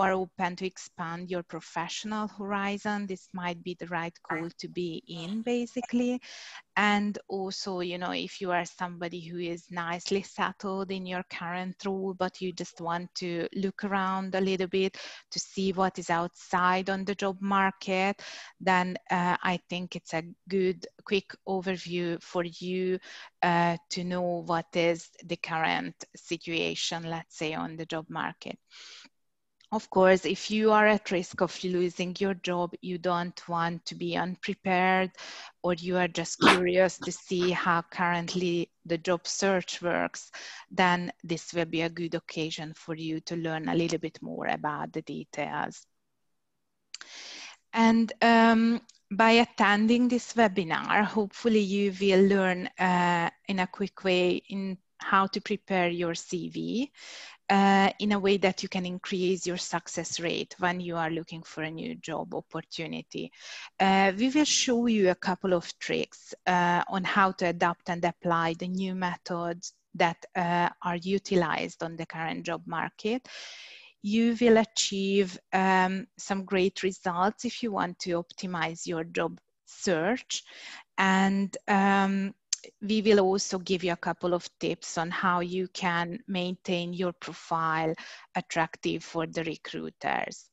are open to expand your professional horizon, this might be the right call to be in basically. And also, you know, if you are somebody who is nicely settled in your current role, but you just want to look around a little bit to see what is outside on the job market, then uh, I think it's a good quick overview for you uh, to know what is the current situation, let's say, on the job market. Of course, if you are at risk of losing your job, you don't want to be unprepared or you are just curious to see how currently the job search works, then this will be a good occasion for you to learn a little bit more about the details. And um, by attending this webinar, hopefully you will learn uh, in a quick way in how to prepare your CV uh, in a way that you can increase your success rate when you are looking for a new job opportunity. Uh, we will show you a couple of tricks uh, on how to adapt and apply the new methods that uh, are utilized on the current job market. You will achieve um, some great results if you want to optimize your job search and um, we will also give you a couple of tips on how you can maintain your profile attractive for the recruiters.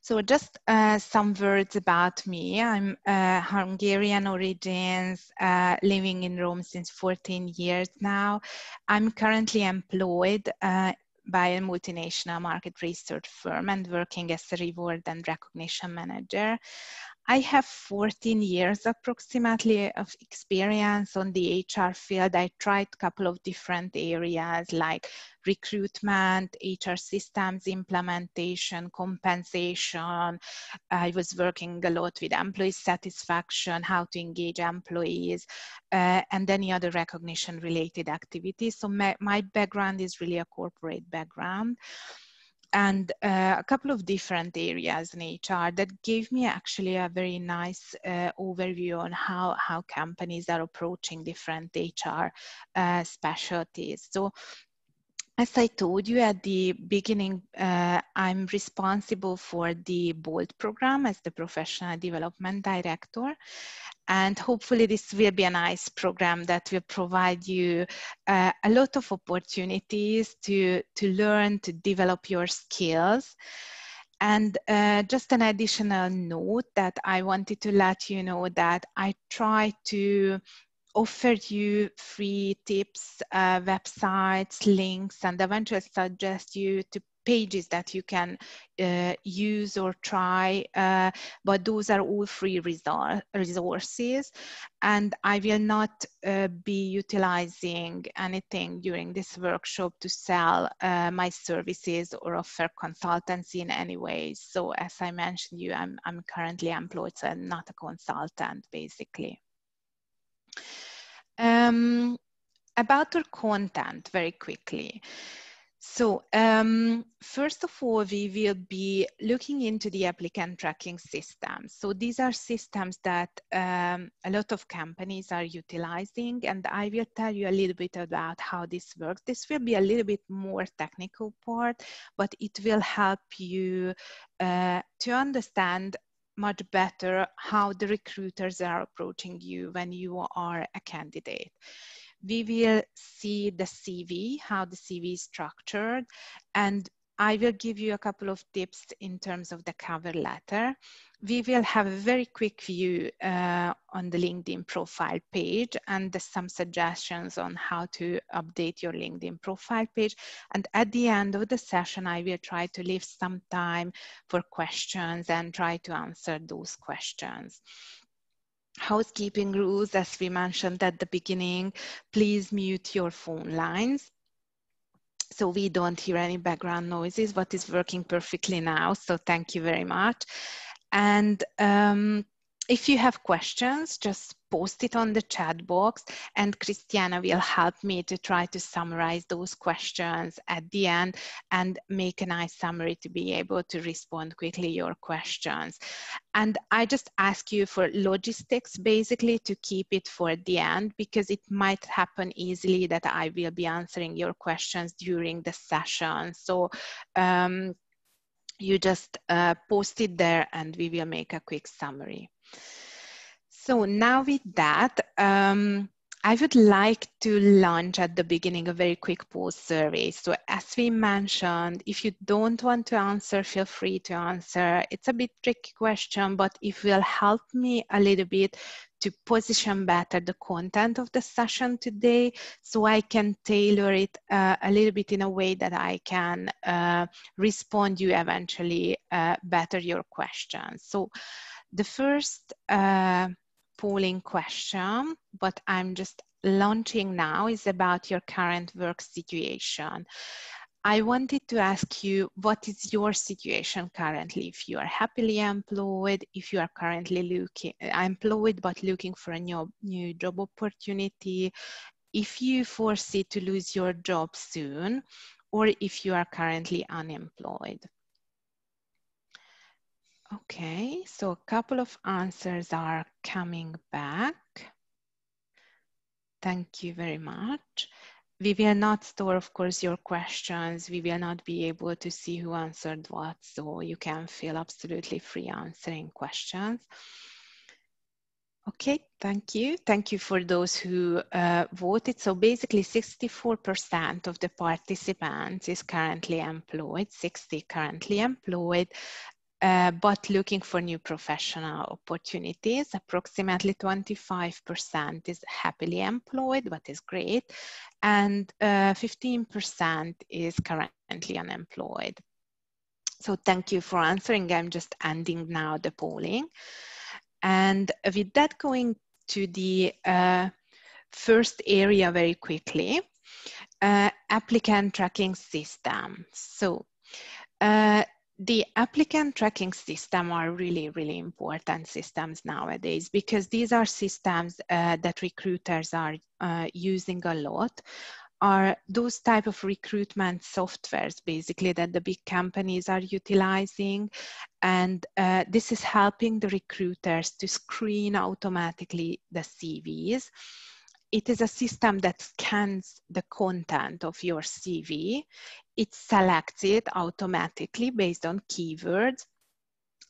So just uh, some words about me. I'm uh, Hungarian origins, uh, living in Rome since 14 years now. I'm currently employed uh, by a multinational market research firm and working as a reward and recognition manager. I have 14 years approximately of experience on the HR field. I tried a couple of different areas like recruitment, HR systems implementation, compensation. I was working a lot with employee satisfaction, how to engage employees, uh, and any other recognition related activities. So my, my background is really a corporate background and uh, a couple of different areas in HR that gave me actually a very nice uh, overview on how, how companies are approaching different HR uh, specialties. So as I told you at the beginning, uh, I'm responsible for the BOLD program as the Professional Development Director. And hopefully this will be a nice program that will provide you uh, a lot of opportunities to, to learn, to develop your skills. And uh, just an additional note that I wanted to let you know that I try to offer you free tips, uh, websites, links, and eventually suggest you to pages that you can uh, use or try, uh, but those are all free resources. And I will not uh, be utilizing anything during this workshop to sell uh, my services or offer consultancy in any way. So as I mentioned you, I'm, I'm currently employed, so I'm not a consultant basically. Um, about our content very quickly. So um, first of all, we will be looking into the applicant tracking systems. So these are systems that um, a lot of companies are utilizing and I will tell you a little bit about how this works. This will be a little bit more technical part, but it will help you uh, to understand much better how the recruiters are approaching you when you are a candidate. We will see the CV, how the CV is structured, and I will give you a couple of tips in terms of the cover letter. We will have a very quick view uh, on the LinkedIn profile page and some suggestions on how to update your LinkedIn profile page. And at the end of the session, I will try to leave some time for questions and try to answer those questions housekeeping rules, as we mentioned at the beginning, please mute your phone lines so we don't hear any background noises, but it's working perfectly now. So thank you very much. And um, if you have questions, just post it on the chat box and Christiana will help me to try to summarize those questions at the end and make a nice summary to be able to respond quickly your questions. And I just ask you for logistics basically to keep it for the end because it might happen easily that I will be answering your questions during the session. So um, you just uh, post it there and we will make a quick summary. So now with that, um, I would like to launch at the beginning a very quick poll survey. So as we mentioned, if you don't want to answer, feel free to answer. It's a bit tricky question, but it will help me a little bit to position better the content of the session today so I can tailor it uh, a little bit in a way that I can uh, respond you eventually uh, better your questions. So the first uh, polling question, but I'm just launching now is about your current work situation. I wanted to ask you, what is your situation currently? If you are happily employed, if you are currently looking employed but looking for a new, new job opportunity, if you foresee to lose your job soon, or if you are currently unemployed. Okay, so a couple of answers are coming back. Thank you very much. We will not store, of course, your questions. We will not be able to see who answered what, so you can feel absolutely free answering questions. Okay, thank you. Thank you for those who uh, voted. So basically 64% of the participants is currently employed, 60 currently employed, uh, but looking for new professional opportunities. Approximately 25% is happily employed, what is great, and 15% uh, is currently unemployed. So thank you for answering. I'm just ending now the polling. And with that going to the uh, first area very quickly, uh, applicant tracking system. So uh, the applicant tracking system are really, really important systems nowadays because these are systems uh, that recruiters are uh, using a lot. Are those type of recruitment softwares basically that the big companies are utilizing. And uh, this is helping the recruiters to screen automatically the CVs it is a system that scans the content of your CV. It selects it automatically based on keywords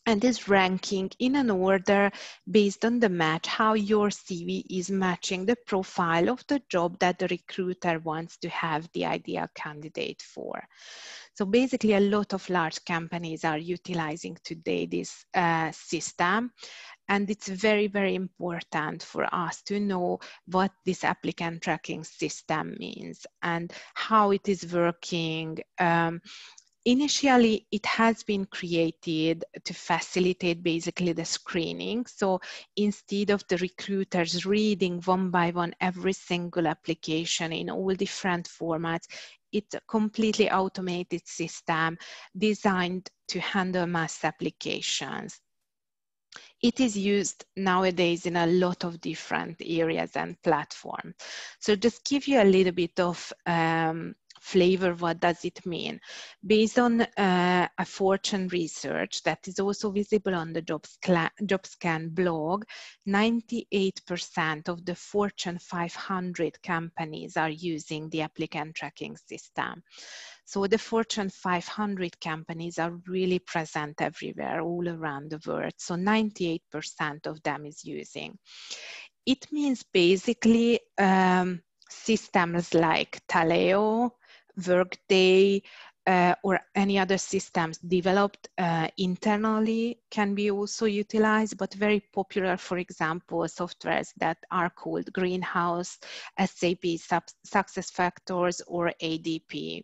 and is ranking in an order based on the match, how your CV is matching the profile of the job that the recruiter wants to have the ideal candidate for. So basically a lot of large companies are utilizing today this uh, system and it's very, very important for us to know what this applicant tracking system means and how it is working. Um, initially it has been created to facilitate basically the screening so instead of the recruiters reading one by one every single application in all different formats it's a completely automated system designed to handle mass applications it is used nowadays in a lot of different areas and platforms. So just give you a little bit of um, flavor, what does it mean? Based on uh, a Fortune research that is also visible on the JobScan blog, 98% of the Fortune 500 companies are using the applicant tracking system. So the Fortune 500 companies are really present everywhere, all around the world. So 98% of them is using. It means basically um, systems like Taleo, Workday, uh, or any other systems developed uh, internally can be also utilized, but very popular, for example, softwares that are called Greenhouse, SAP SuccessFactors, or ADP.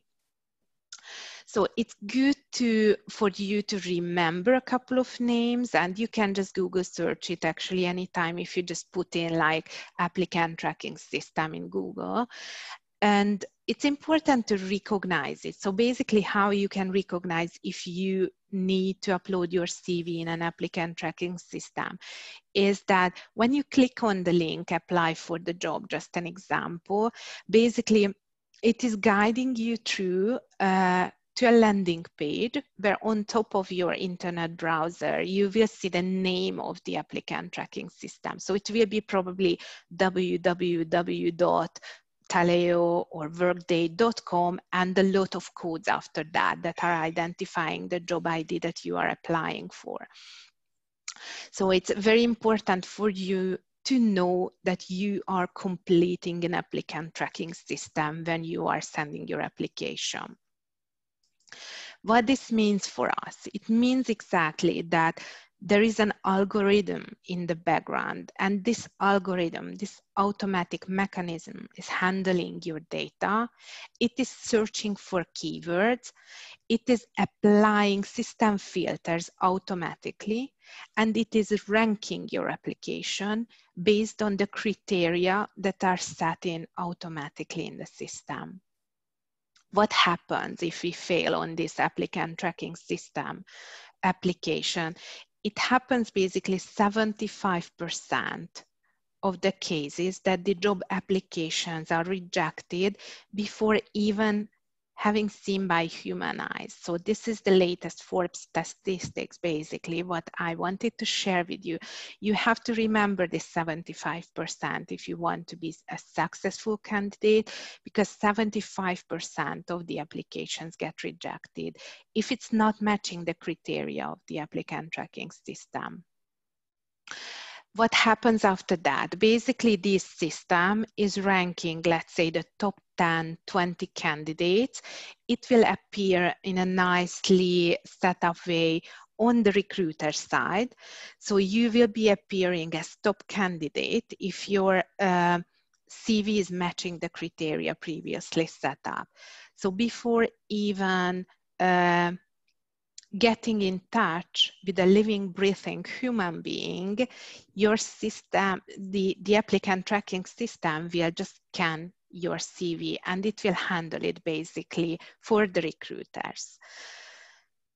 So it's good to for you to remember a couple of names and you can just Google search it actually anytime if you just put in like applicant tracking system in Google. And it's important to recognize it. So basically how you can recognize if you need to upload your CV in an applicant tracking system is that when you click on the link, apply for the job, just an example, basically it is guiding you through uh, to a landing page where on top of your internet browser, you will see the name of the applicant tracking system. So it will be probably www Taleo or workday.com and a lot of codes after that that are identifying the job ID that you are applying for. So it's very important for you to know that you are completing an applicant tracking system when you are sending your application. What this means for us, it means exactly that there is an algorithm in the background and this algorithm, this automatic mechanism is handling your data. It is searching for keywords. It is applying system filters automatically and it is ranking your application based on the criteria that are set in automatically in the system. What happens if we fail on this applicant tracking system application it happens basically 75% of the cases that the job applications are rejected before even having seen by human eyes. So this is the latest Forbes statistics, basically what I wanted to share with you. You have to remember this 75% if you want to be a successful candidate, because 75% of the applications get rejected if it's not matching the criteria of the applicant tracking system what happens after that? Basically, this system is ranking, let's say, the top 10, 20 candidates. It will appear in a nicely set up way on the recruiter side. So you will be appearing as top candidate if your uh, CV is matching the criteria previously set up. So before even uh, getting in touch with a living, breathing human being, your system, the, the applicant tracking system will just scan your CV and it will handle it basically for the recruiters.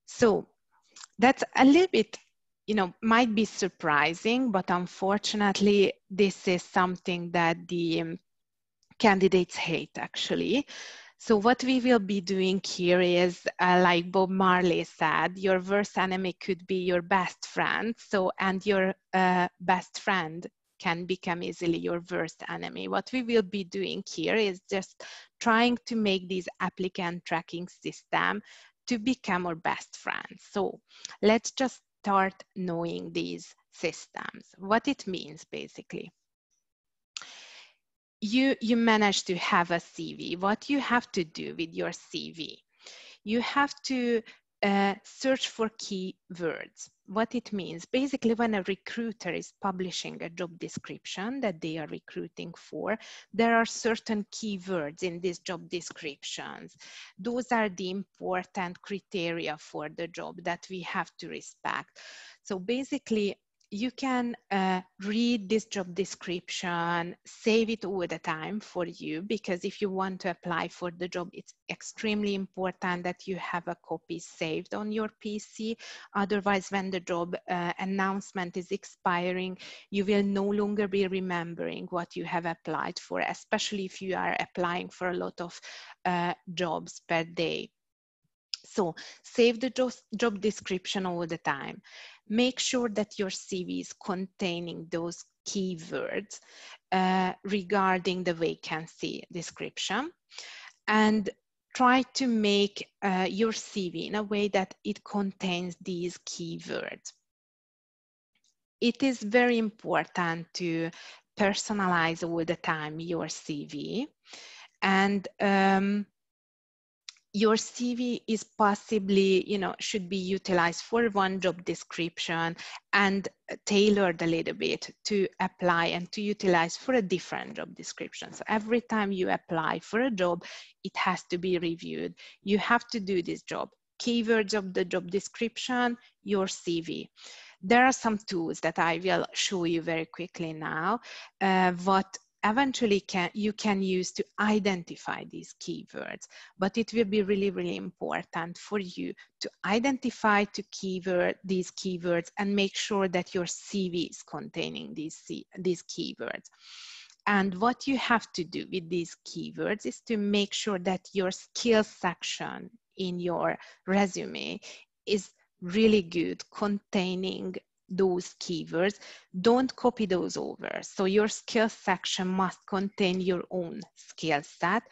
So that's a little bit, you know, might be surprising, but unfortunately, this is something that the um, candidates hate actually. So what we will be doing here is, uh, like Bob Marley said, your worst enemy could be your best friend. So, and your uh, best friend can become easily your worst enemy. What we will be doing here is just trying to make this applicant tracking system to become our best friends. So let's just start knowing these systems, what it means basically you, you manage to have a CV, what you have to do with your CV, you have to uh, search for keywords. What it means, basically when a recruiter is publishing a job description that they are recruiting for, there are certain keywords in these job descriptions. Those are the important criteria for the job that we have to respect. So basically you can uh, read this job description, save it all the time for you, because if you want to apply for the job, it's extremely important that you have a copy saved on your PC. Otherwise, when the job uh, announcement is expiring, you will no longer be remembering what you have applied for, especially if you are applying for a lot of uh, jobs per day. So save the job, job description all the time make sure that your CV is containing those keywords uh, regarding the vacancy description and try to make uh, your CV in a way that it contains these keywords. It is very important to personalize all the time your CV and um, your CV is possibly, you know, should be utilized for one job description and tailored a little bit to apply and to utilize for a different job description. So every time you apply for a job, it has to be reviewed. You have to do this job. Keywords of the job description, your CV. There are some tools that I will show you very quickly now. Uh, what eventually can, you can use to identify these keywords, but it will be really, really important for you to identify to keyword, these keywords and make sure that your CV is containing these, these keywords. And what you have to do with these keywords is to make sure that your skills section in your resume is really good, containing those keywords, don't copy those over. So your skills section must contain your own skill set,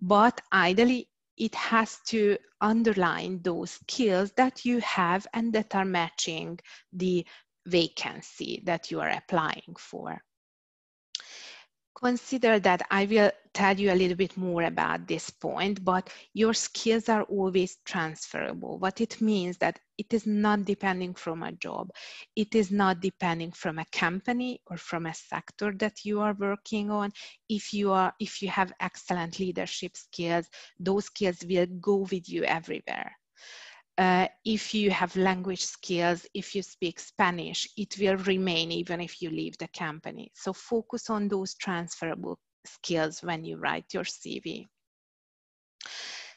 but ideally it has to underline those skills that you have and that are matching the vacancy that you are applying for consider that I will tell you a little bit more about this point, but your skills are always transferable. What it means that it is not depending from a job. It is not depending from a company or from a sector that you are working on. If you are, if you have excellent leadership skills, those skills will go with you everywhere. Uh, if you have language skills, if you speak Spanish, it will remain even if you leave the company. So focus on those transferable skills when you write your CV.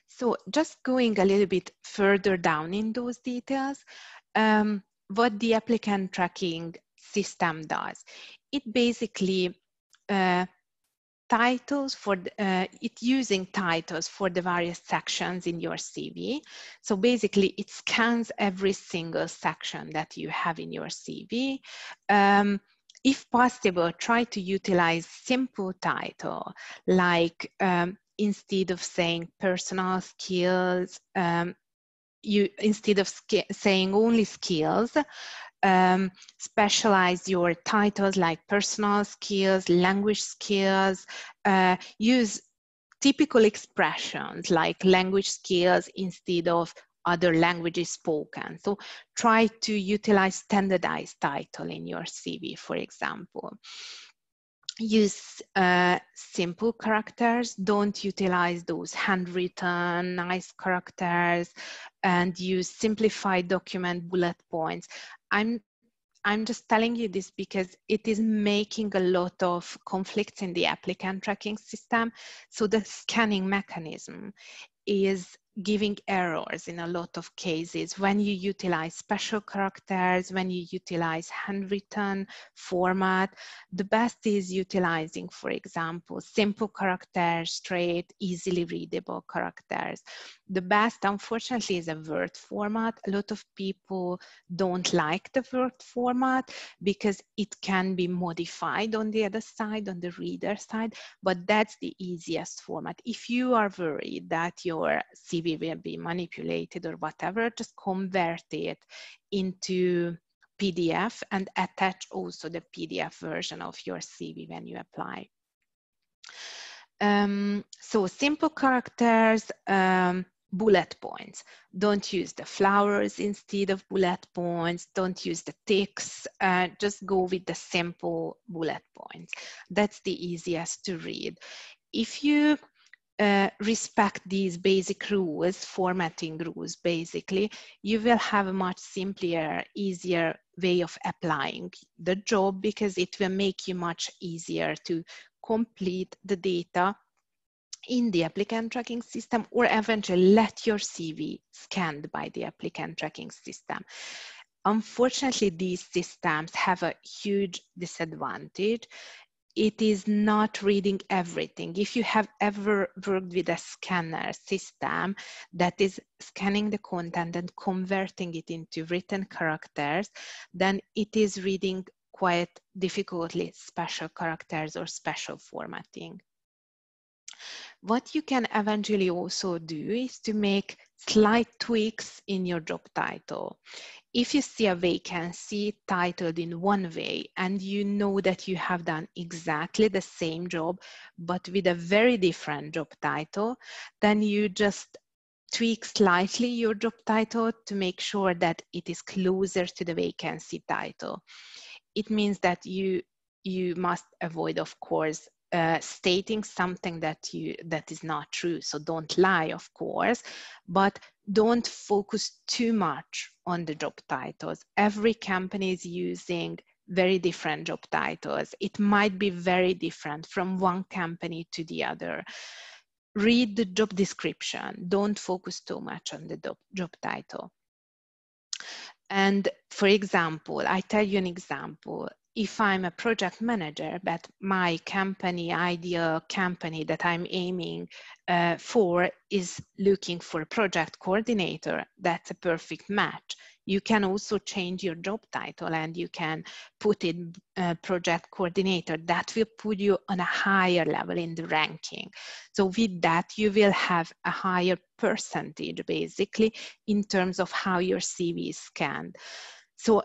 So just going a little bit further down in those details, um, what the applicant tracking system does, it basically uh, titles for uh, it using titles for the various sections in your CV. So basically it scans every single section that you have in your CV. Um, if possible, try to utilize simple title like um, instead of saying personal skills, um, you instead of saying only skills, um, specialize your titles like personal skills, language skills, uh, use typical expressions like language skills instead of other languages spoken. So try to utilize standardized title in your CV, for example. Use uh, simple characters, don't utilize those handwritten nice characters and use simplified document bullet points. I'm I'm just telling you this because it is making a lot of conflicts in the applicant tracking system. So the scanning mechanism is giving errors in a lot of cases when you utilize special characters, when you utilize handwritten format. The best is utilizing, for example, simple characters, straight, easily readable characters. The best, unfortunately, is a Word format. A lot of people don't like the Word format because it can be modified on the other side, on the reader side, but that's the easiest format. If you are worried that your CV will be manipulated or whatever, just convert it into PDF and attach also the PDF version of your CV when you apply. Um, so simple characters, um, bullet points. Don't use the flowers instead of bullet points. Don't use the ticks. Uh, just go with the simple bullet points. That's the easiest to read. If you uh, respect these basic rules, formatting rules, basically, you will have a much simpler, easier way of applying the job because it will make you much easier to complete the data in the applicant tracking system or eventually let your CV scanned by the applicant tracking system. Unfortunately, these systems have a huge disadvantage it is not reading everything. If you have ever worked with a scanner system that is scanning the content and converting it into written characters, then it is reading quite difficultly special characters or special formatting. What you can eventually also do is to make slight tweaks in your job title if you see a vacancy titled in one way and you know that you have done exactly the same job but with a very different job title, then you just tweak slightly your job title to make sure that it is closer to the vacancy title. It means that you you must avoid, of course, uh, stating something that you that is not true. So don't lie of course but don't focus too much on the job titles. Every company is using very different job titles. It might be very different from one company to the other. Read the job description. Don't focus too much on the job, job title. And for example i tell you an example if I'm a project manager, but my company, ideal company that I'm aiming uh, for is looking for a project coordinator, that's a perfect match. You can also change your job title and you can put in uh, project coordinator. That will put you on a higher level in the ranking. So with that, you will have a higher percentage basically in terms of how your CV is scanned. So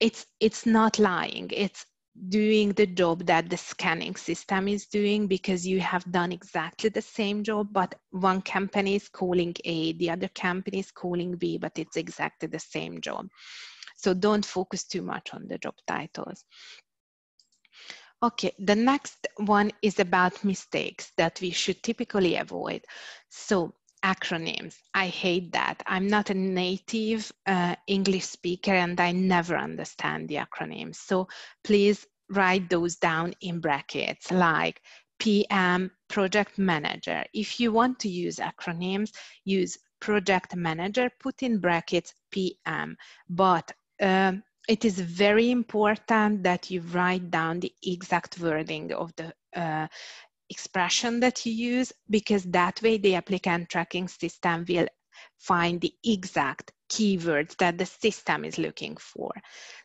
it's it's not lying. It's doing the job that the scanning system is doing because you have done exactly the same job but one company is calling a the other company is calling b but it's exactly the same job. So don't focus too much on the job titles. Okay the next one is about mistakes that we should typically avoid. So acronyms. I hate that. I'm not a native uh, English speaker and I never understand the acronyms. So please write those down in brackets like PM, project manager. If you want to use acronyms, use project manager, put in brackets PM. But um, it is very important that you write down the exact wording of the uh, expression that you use because that way the applicant tracking system will find the exact keywords that the system is looking for.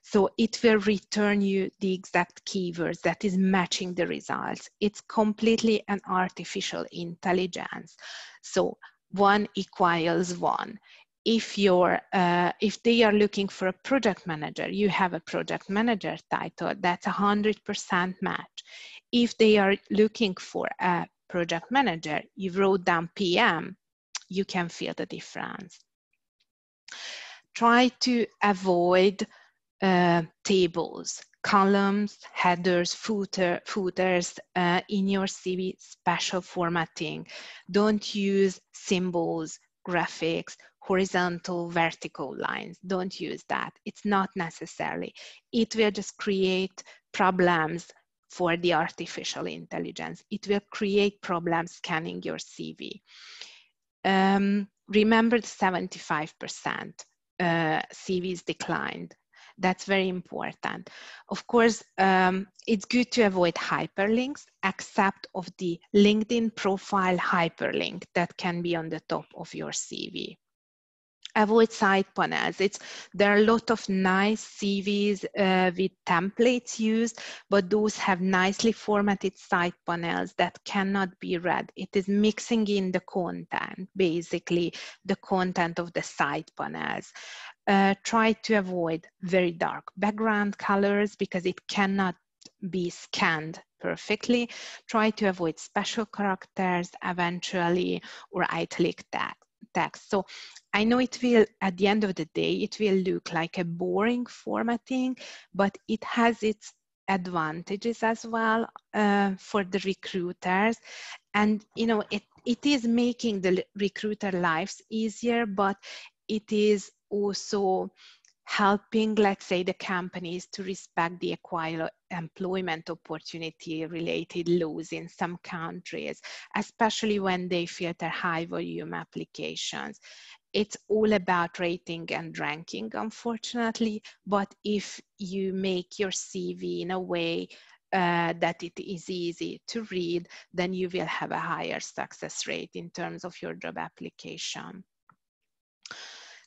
So it will return you the exact keywords that is matching the results. It's completely an artificial intelligence. So one equals one. If you're, uh, if they are looking for a project manager, you have a project manager title, that's a 100% match if they are looking for a project manager, you wrote down PM, you can feel the difference. Try to avoid uh, tables, columns, headers, footer, footers uh, in your CV special formatting. Don't use symbols, graphics, horizontal, vertical lines. Don't use that. It's not necessary. It will just create problems for the artificial intelligence. It will create problems scanning your CV. Um, remember the 75% uh, CVs declined. That's very important. Of course, um, it's good to avoid hyperlinks, except of the LinkedIn profile hyperlink that can be on the top of your CV avoid side panels. It's there are a lot of nice CVs uh, with templates used, but those have nicely formatted side panels that cannot be read. It is mixing in the content, basically the content of the side panels. Uh, try to avoid very dark background colors because it cannot be scanned perfectly. Try to avoid special characters eventually or italic text text. So I know it will, at the end of the day, it will look like a boring formatting, but it has its advantages as well uh, for the recruiters. And, you know, it, it is making the recruiter lives easier, but it is also helping, let's say, the companies to respect the equal employment opportunity related laws in some countries, especially when they filter high volume applications it's all about rating and ranking, unfortunately. But if you make your CV in a way uh, that it is easy to read, then you will have a higher success rate in terms of your job application.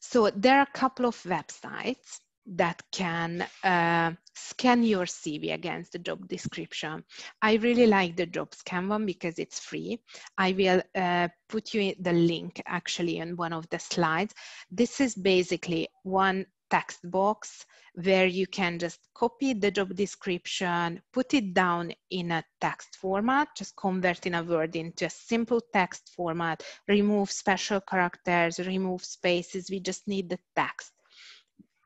So there are a couple of websites that can uh, scan your CV against the job description. I really like the Jobscan one because it's free. I will uh, put you the link actually in one of the slides. This is basically one text box where you can just copy the job description, put it down in a text format, just convert in a word into a simple text format, remove special characters, remove spaces. We just need the text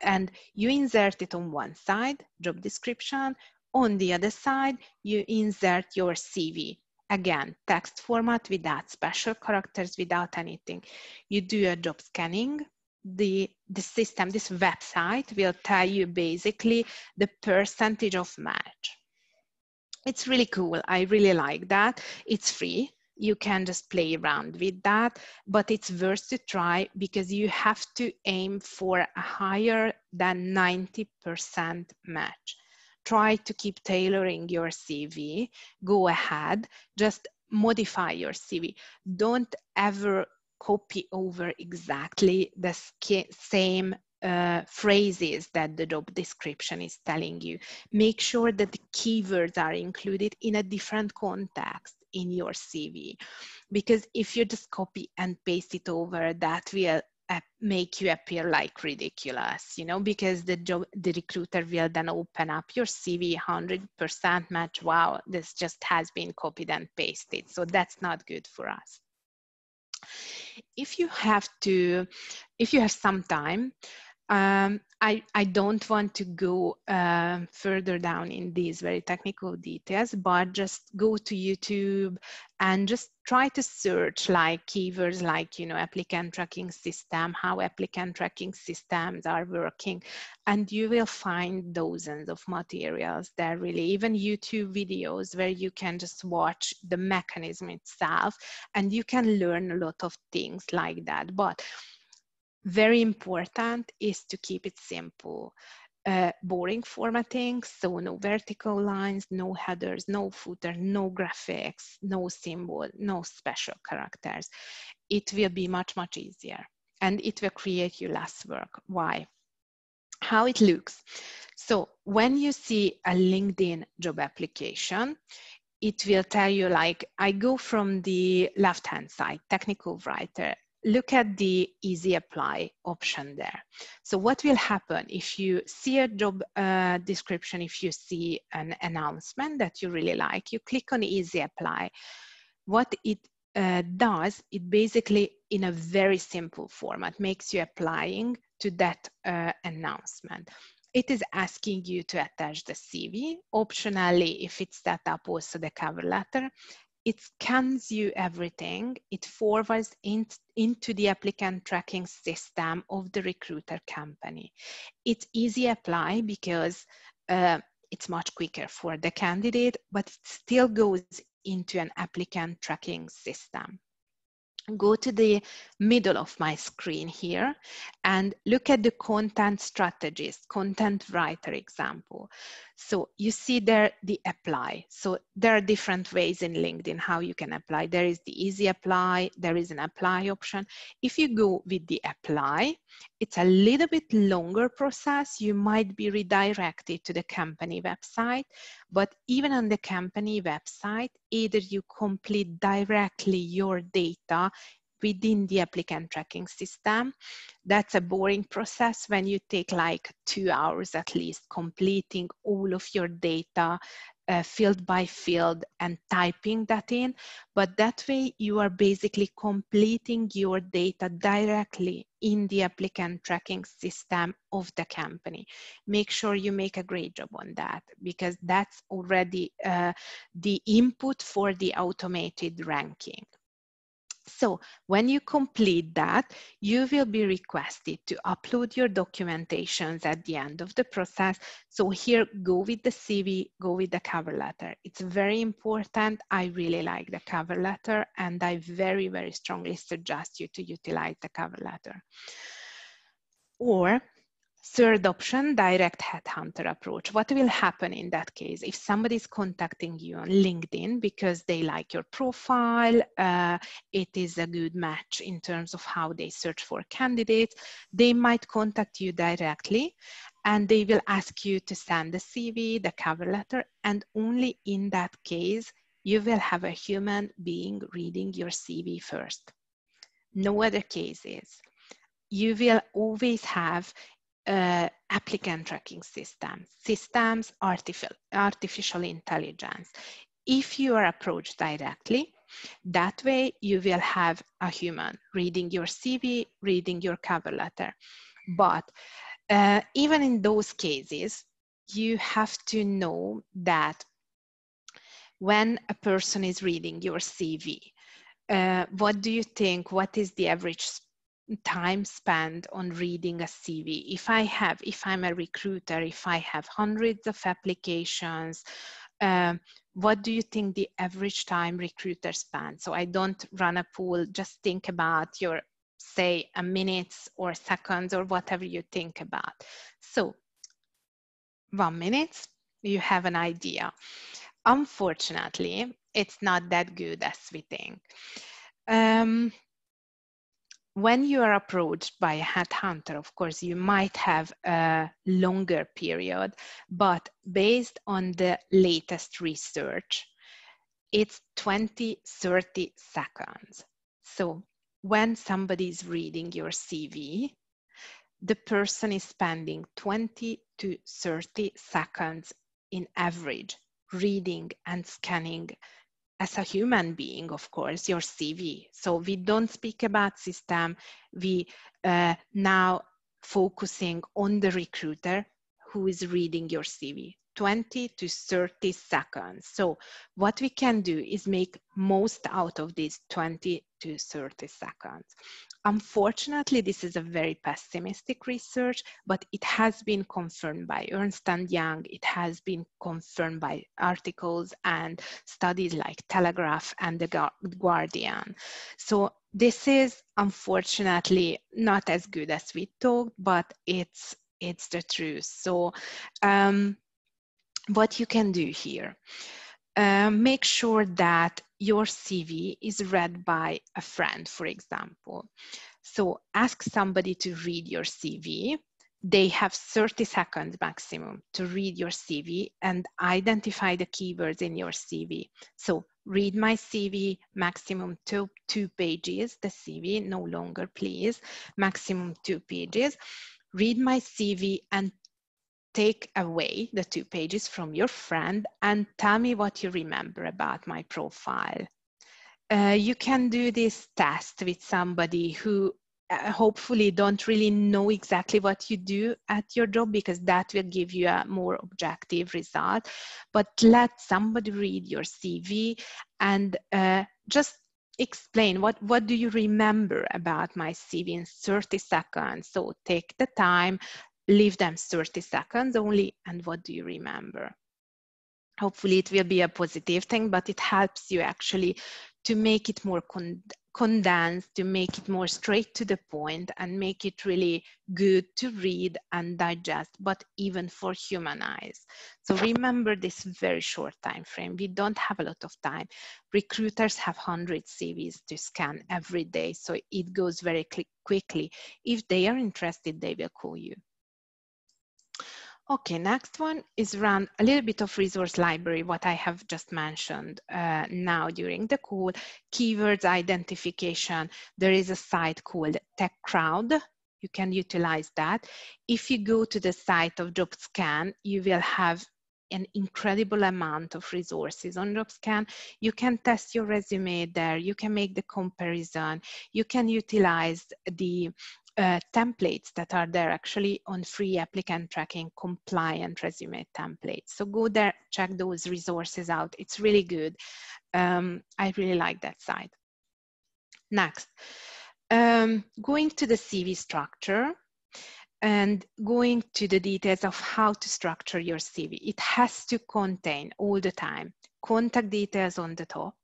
and you insert it on one side, job description. On the other side, you insert your CV. Again, text format without special characters, without anything. You do a job scanning. The, the system, this website will tell you basically the percentage of match. It's really cool. I really like that. It's free you can just play around with that, but it's worth to try because you have to aim for a higher than 90% match. try to keep tailoring your CV, go ahead, just modify your CV. Don't ever copy over exactly the same uh, phrases that the job description is telling you. Make sure that the keywords are included in a different context in your CV. Because if you just copy and paste it over, that will uh, make you appear like ridiculous, you know, because the job, the recruiter will then open up your CV 100% match. Wow, this just has been copied and pasted. So that's not good for us. If you have to, if you have some time, um, I, I don't want to go uh, further down in these very technical details, but just go to YouTube and just try to search like keywords like, you know, applicant tracking system, how applicant tracking systems are working. And you will find dozens of materials there really, even YouTube videos where you can just watch the mechanism itself and you can learn a lot of things like that. But very important is to keep it simple. Uh, boring formatting, so no vertical lines, no headers, no footer, no graphics, no symbol, no special characters. It will be much, much easier and it will create you less work. Why? How it looks. So when you see a LinkedIn job application, it will tell you like, I go from the left-hand side, technical writer, look at the easy apply option there. So what will happen if you see a job uh, description, if you see an announcement that you really like, you click on easy apply. What it uh, does, it basically in a very simple format makes you applying to that uh, announcement. It is asking you to attach the CV, optionally if it's set up also the cover letter, it scans you everything. It forwards in, into the applicant tracking system of the recruiter company. It's easy apply because uh, it's much quicker for the candidate, but it still goes into an applicant tracking system go to the middle of my screen here and look at the content strategist, content writer example. So you see there the apply. So there are different ways in LinkedIn how you can apply. There is the easy apply, there is an apply option. If you go with the apply, it's a little bit longer process. You might be redirected to the company website, but even on the company website, either you complete directly your data within the applicant tracking system. That's a boring process when you take like two hours at least completing all of your data uh, field by field and typing that in. But that way you are basically completing your data directly in the applicant tracking system of the company. Make sure you make a great job on that because that's already uh, the input for the automated ranking. So when you complete that, you will be requested to upload your documentations at the end of the process. So here, go with the CV, go with the cover letter. It's very important. I really like the cover letter and I very, very strongly suggest you to utilize the cover letter. Or Third option, direct headhunter approach. What will happen in that case? If somebody is contacting you on LinkedIn because they like your profile, uh, it is a good match in terms of how they search for candidates, they might contact you directly and they will ask you to send the CV, the cover letter, and only in that case, you will have a human being reading your CV first. No other cases you will always have uh, applicant tracking systems, systems, artificial, artificial intelligence. If you are approached directly, that way you will have a human reading your CV, reading your cover letter. But uh, even in those cases, you have to know that when a person is reading your CV, uh, what do you think? What is the average time spent on reading a CV. If I have, if I'm a recruiter, if I have hundreds of applications, um, what do you think the average time recruiter spends? So I don't run a pool, just think about your, say, a minutes or seconds or whatever you think about. So one minute, you have an idea. Unfortunately, it's not that good as we think. Um, when you are approached by a headhunter, of course, you might have a longer period, but based on the latest research, it's 20, 30 seconds. So when somebody is reading your CV, the person is spending 20 to 30 seconds in average reading and scanning as a human being, of course, your CV. So we don't speak about system. We uh, now focusing on the recruiter who is reading your CV. 20 to 30 seconds. So what we can do is make most out of these 20 to 30 seconds. Unfortunately, this is a very pessimistic research, but it has been confirmed by Ernst & Young. It has been confirmed by articles and studies like Telegraph and The Guardian. So this is unfortunately not as good as we thought, but it's it's the truth. So um, what you can do here. Uh, make sure that your CV is read by a friend, for example. So ask somebody to read your CV. They have 30 seconds maximum to read your CV and identify the keywords in your CV. So read my CV, maximum two, two pages, the CV, no longer please, maximum two pages. Read my CV and take away the two pages from your friend and tell me what you remember about my profile. Uh, you can do this test with somebody who uh, hopefully don't really know exactly what you do at your job because that will give you a more objective result. But let somebody read your CV and uh, just explain what, what do you remember about my CV in 30 seconds. So take the time, leave them 30 seconds only and what do you remember? Hopefully it will be a positive thing but it helps you actually to make it more con condensed to make it more straight to the point and make it really good to read and digest but even for human eyes. So remember this very short time frame. We don't have a lot of time. Recruiters have hundreds cvs to scan every day so it goes very quickly. If they are interested they will call you Okay, next one is run a little bit of resource library, what I have just mentioned uh, now during the call, keywords identification. There is a site called TechCrowd. You can utilize that. If you go to the site of JobScan, you will have an incredible amount of resources on JobScan. You can test your resume there. You can make the comparison. You can utilize the uh, templates that are there actually on free applicant tracking compliant resume templates. So go there, check those resources out. It's really good. Um, I really like that site. Next, um, going to the CV structure and going to the details of how to structure your CV. It has to contain all the time contact details on the top,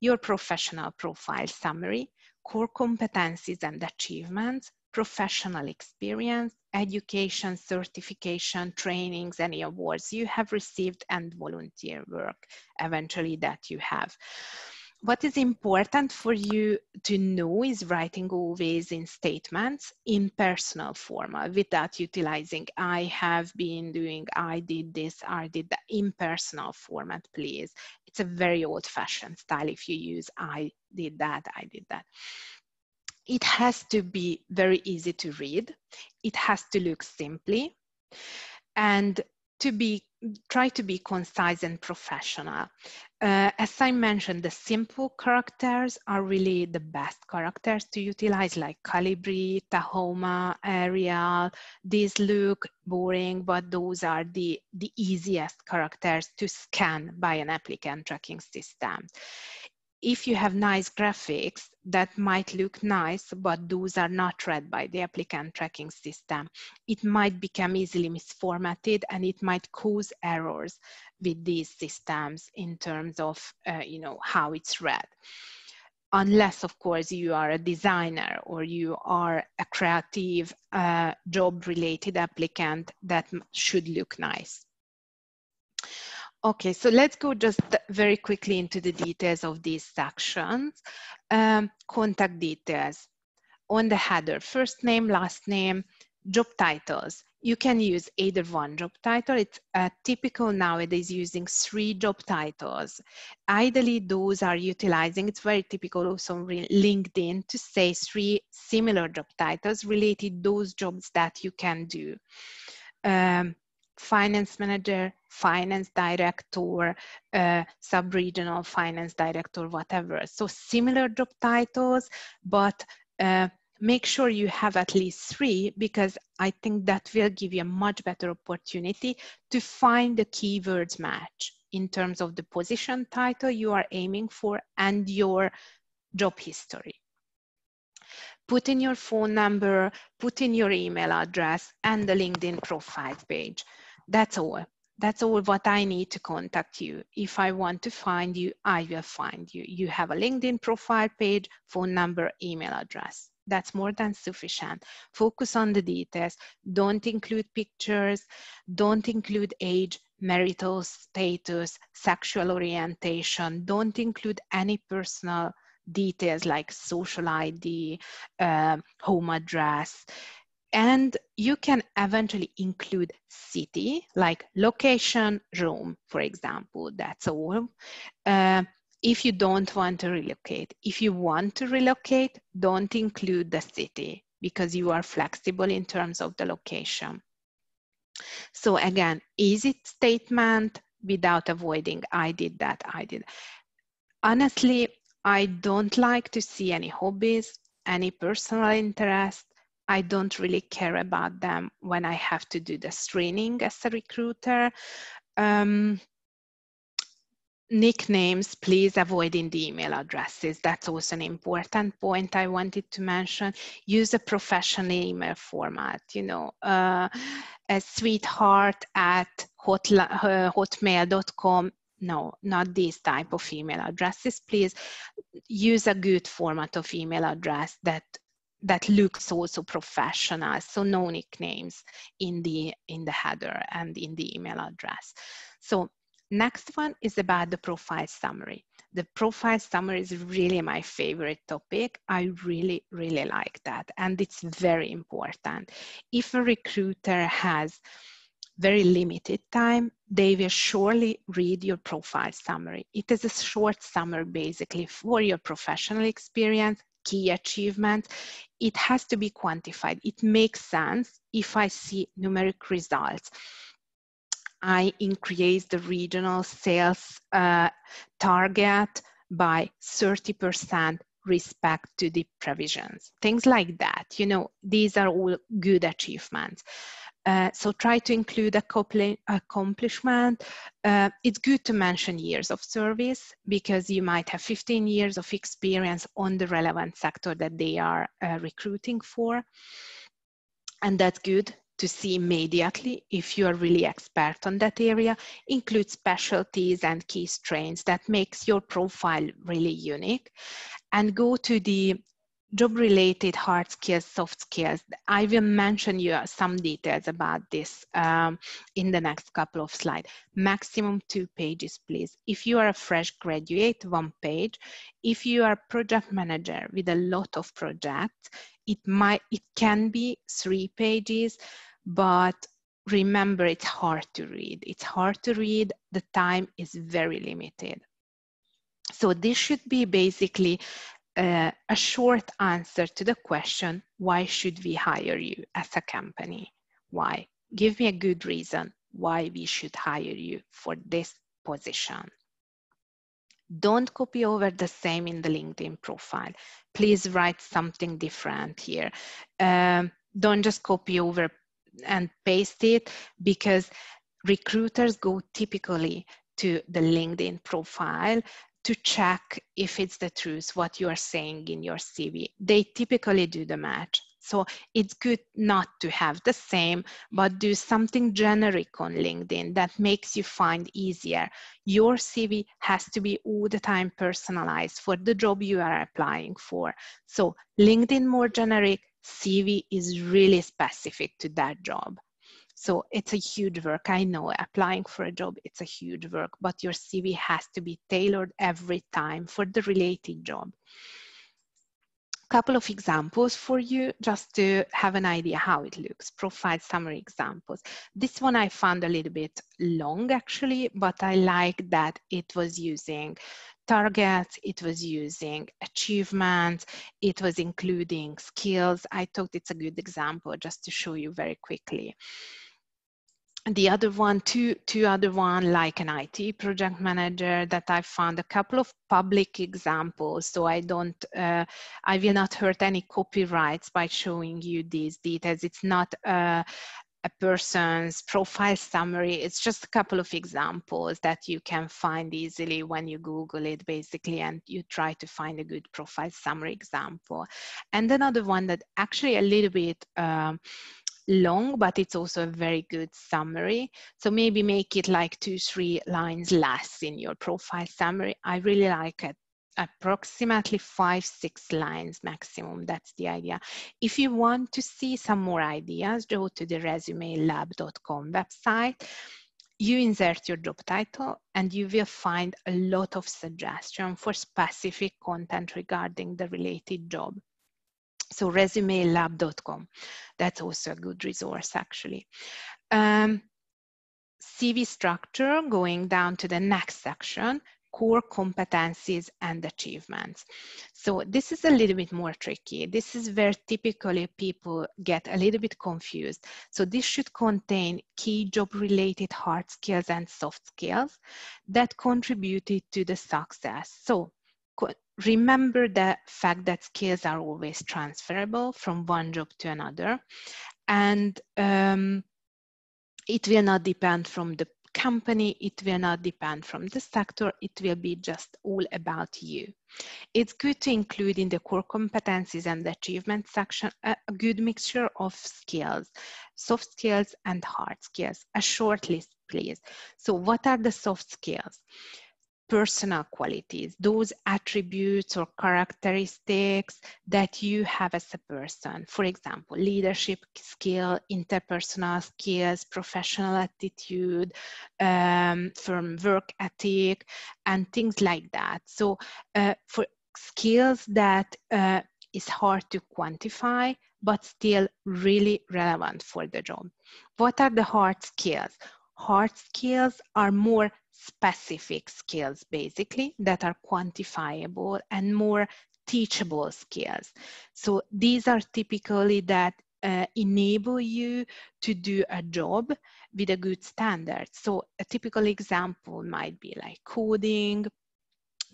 your professional profile summary, core competencies and achievements, professional experience, education, certification, trainings, any awards you have received, and volunteer work eventually that you have. What is important for you to know is writing always in statements in personal form without utilizing I have been doing, I did this, I did that in personal format, please. It's a very old fashioned style if you use I did that, I did that it has to be very easy to read. It has to look simply and to be try to be concise and professional. Uh, as I mentioned, the simple characters are really the best characters to utilize like Calibri, Tahoma, Arial. These look boring, but those are the, the easiest characters to scan by an applicant tracking system if you have nice graphics that might look nice, but those are not read by the applicant tracking system, it might become easily misformatted and it might cause errors with these systems in terms of, uh, you know, how it's read. Unless, of course, you are a designer or you are a creative uh, job-related applicant that should look nice. Okay, so let's go just very quickly into the details of these sections. Um, contact details on the header, first name, last name, job titles. You can use either one job title. It's uh, typical nowadays using three job titles. Ideally, those are utilizing, it's very typical also LinkedIn to say three similar job titles related those jobs that you can do. Um, finance manager, finance director, uh, sub-regional finance director, whatever. So similar job titles, but uh, make sure you have at least three because I think that will give you a much better opportunity to find the keywords match in terms of the position title you are aiming for and your job history. Put in your phone number, put in your email address and the LinkedIn profile page. That's all. That's all what I need to contact you. If I want to find you, I will find you. You have a LinkedIn profile page, phone number, email address. That's more than sufficient. Focus on the details. Don't include pictures. Don't include age, marital status, sexual orientation. Don't include any personal details like social ID, uh, home address. And you can eventually include city, like location, Rome, for example, that's all. Uh, if you don't want to relocate. If you want to relocate, don't include the city because you are flexible in terms of the location. So again, easy statement without avoiding, I did that, I did. Honestly, I don't like to see any hobbies, any personal interest. I don't really care about them when I have to do the screening as a recruiter. Um, nicknames, please avoid in the email addresses. That's also an important point I wanted to mention. Use a professional email format, you know, uh, a sweetheart at uh, hotmail.com. No, not these type of email addresses. Please use a good format of email address that that looks also professional. So no nicknames in the in the header and in the email address. So Next one is about the profile summary. The profile summary is really my favorite topic. I really, really like that. And it's very important. If a recruiter has very limited time, they will surely read your profile summary. It is a short summary basically for your professional experience, key achievements. It has to be quantified. It makes sense if I see numeric results I increase the regional sales uh, target by 30% respect to the provisions. Things like that, you know, these are all good achievements. Uh, so try to include accomplishment. Uh, it's good to mention years of service because you might have 15 years of experience on the relevant sector that they are uh, recruiting for. And that's good to see immediately if you are really expert on that area, include specialties and key strains that makes your profile really unique. And go to the job related hard skills, soft skills. I will mention you some details about this um, in the next couple of slides. Maximum two pages, please. If you are a fresh graduate, one page. If you are project manager with a lot of projects, it might, it can be three pages but remember it's hard to read. It's hard to read, the time is very limited. So this should be basically uh, a short answer to the question, why should we hire you as a company? Why? Give me a good reason why we should hire you for this position. Don't copy over the same in the LinkedIn profile. Please write something different here. Um, don't just copy over and paste it because recruiters go typically to the LinkedIn profile to check if it's the truth what you are saying in your CV. They typically do the match. So it's good not to have the same, but do something generic on LinkedIn that makes you find easier. Your CV has to be all the time personalized for the job you are applying for. So LinkedIn more generic, CV is really specific to that job. So it's a huge work. I know applying for a job, it's a huge work, but your CV has to be tailored every time for the related job A couple of examples for you just to have an idea how it looks, profile summary examples. This one I found a little bit long actually, but I like that it was using targets, it was using achievements, it was including skills. I thought it's a good example just to show you very quickly the other one, two, two other one, like an IT project manager that I found a couple of public examples. So I don't, uh, I will not hurt any copyrights by showing you these details. It's not a person's profile summary. It's just a couple of examples that you can find easily when you Google it basically and you try to find a good profile summary example. And another one that actually a little bit, um, long, but it's also a very good summary. So maybe make it like two, three lines less in your profile summary. I really like it approximately five, six lines maximum. That's the idea. If you want to see some more ideas, go to the resumelab.com website. You insert your job title and you will find a lot of suggestions for specific content regarding the related job. So resumelab.com, that's also a good resource actually. Um, CV structure, going down to the next section, core competencies and achievements. So this is a little bit more tricky. This is where typically people get a little bit confused. So this should contain key job related hard skills and soft skills that contributed to the success. So remember the fact that skills are always transferable from one job to another. And um, it will not depend from the company it will not depend from the sector it will be just all about you. It's good to include in the core competencies and the achievement section a, a good mixture of skills soft skills and hard skills. A short list please. So what are the soft skills personal qualities, those attributes or characteristics that you have as a person. For example, leadership skill, interpersonal skills, professional attitude, um, firm work ethic, and things like that. So uh, for skills that uh, is hard to quantify, but still really relevant for the job. What are the hard skills? Hard skills are more specific skills basically that are quantifiable and more teachable skills. So these are typically that uh, enable you to do a job with a good standard. So a typical example might be like coding,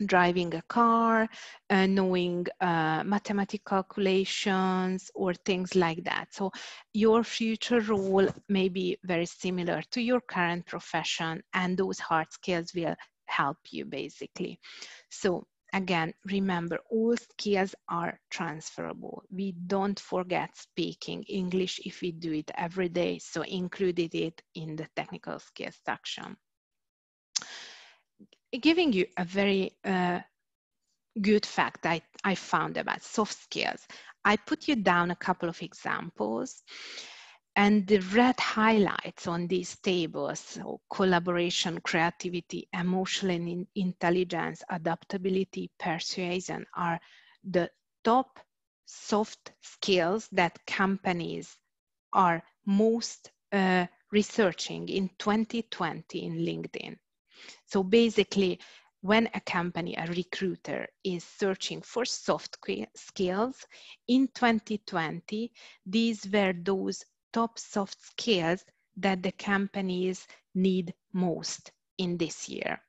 driving a car, uh, knowing uh, mathematical calculations or things like that. So your future role may be very similar to your current profession and those hard skills will help you basically. So again, remember all skills are transferable. We don't forget speaking English if we do it every day. So included it in the technical skills section giving you a very uh, good fact I, I found about soft skills. I put you down a couple of examples and the red highlights on these tables, so collaboration, creativity, emotional intelligence, adaptability, persuasion are the top soft skills that companies are most uh, researching in 2020 in LinkedIn. So basically, when a company, a recruiter is searching for soft skills in 2020, these were those top soft skills that the companies need most in this year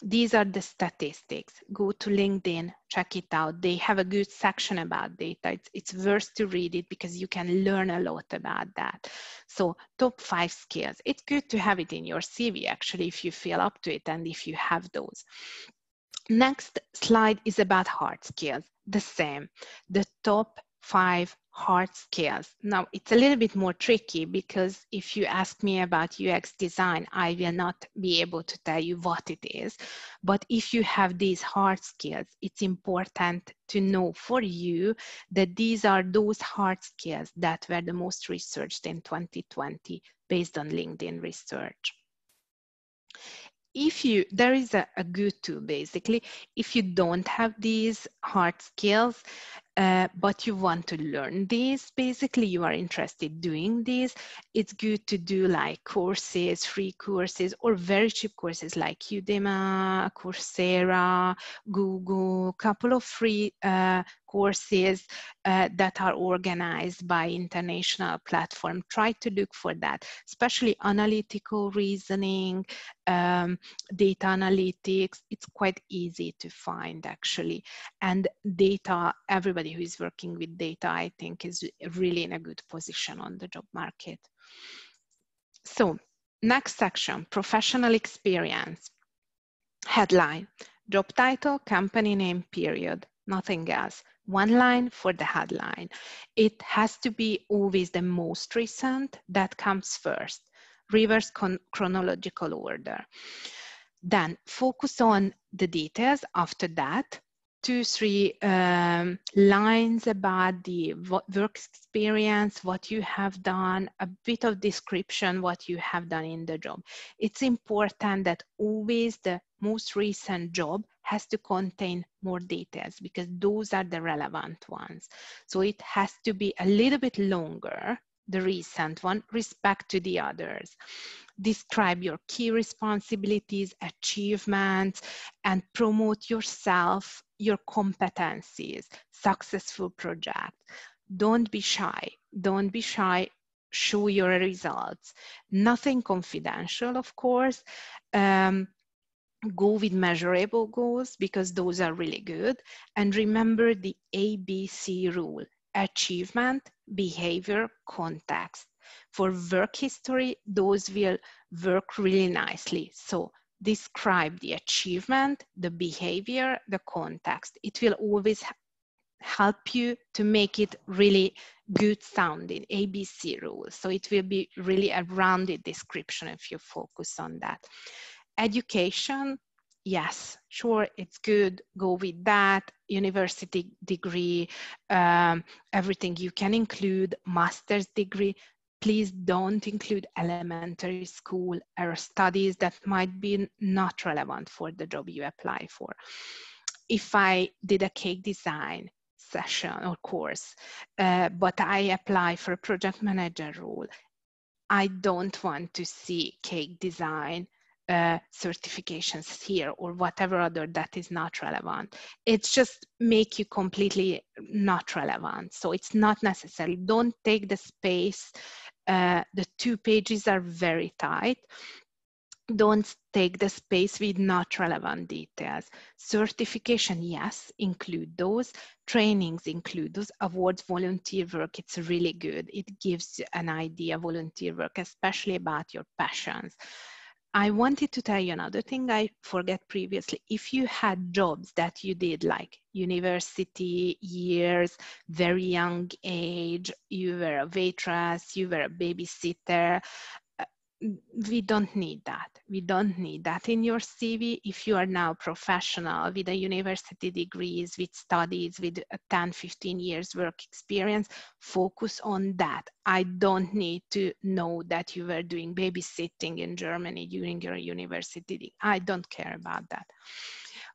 these are the statistics. Go to LinkedIn, check it out. They have a good section about data. It's, it's worth to read it because you can learn a lot about that. So top five skills. It's good to have it in your CV actually if you feel up to it and if you have those. Next slide is about hard skills. The same, the top five hard skills. Now, it's a little bit more tricky because if you ask me about UX design, I will not be able to tell you what it is. But if you have these hard skills, it's important to know for you that these are those hard skills that were the most researched in 2020 based on LinkedIn research if you there is a, a good tool basically if you don't have these hard skills uh, but you want to learn these basically you are interested doing this. It's good to do like courses free courses or very cheap courses like udemy coursera google couple of free uh, courses uh, that are organized by international platform. Try to look for that especially analytical reasoning um, data analytics. It's quite easy to find actually. And data everybody who is working with data i think is really in a good position on the job market. So next section professional experience. Headline job title company name period. Nothing else. One line for the headline. It has to be always the most recent that comes first, reverse chronological order. Then focus on the details. After that, two, three um, lines about the work experience, what you have done, a bit of description, what you have done in the job. It's important that always the most recent job has to contain more details because those are the relevant ones. So it has to be a little bit longer, the recent one, respect to the others. Describe your key responsibilities, achievements, and promote yourself, your competencies, successful project. Don't be shy. Don't be shy show your results. Nothing confidential, of course. Um, go with measurable goals because those are really good. And remember the ABC rule, achievement, behavior, context. For work history, those will work really nicely. So describe the achievement, the behavior, the context. It will always help you to make it really good sounding ABC rules. So it will be really a rounded description if you focus on that education, yes, sure, it's good, go with that, university degree, um, everything you can include, master's degree, please don't include elementary school or studies that might be not relevant for the job you apply for. If I did a cake design session or course, uh, but I apply for a project manager role, I don't want to see cake design uh, certifications here or whatever other that is not relevant. It's just make you completely not relevant. So it's not necessary. Don't take the space. Uh, the two pages are very tight. Don't take the space with not relevant details. Certification, yes, include those. Trainings include those. Awards, volunteer work, it's really good. It gives an idea, volunteer work, especially about your passions. I wanted to tell you another thing I forget previously. If you had jobs that you did like university years, very young age, you were a waitress, you were a babysitter, we don't need that. We don't need that in your CV. If you are now professional with a university degrees, with studies, with a 10, 15 years work experience, focus on that. I don't need to know that you were doing babysitting in Germany during your university. I don't care about that.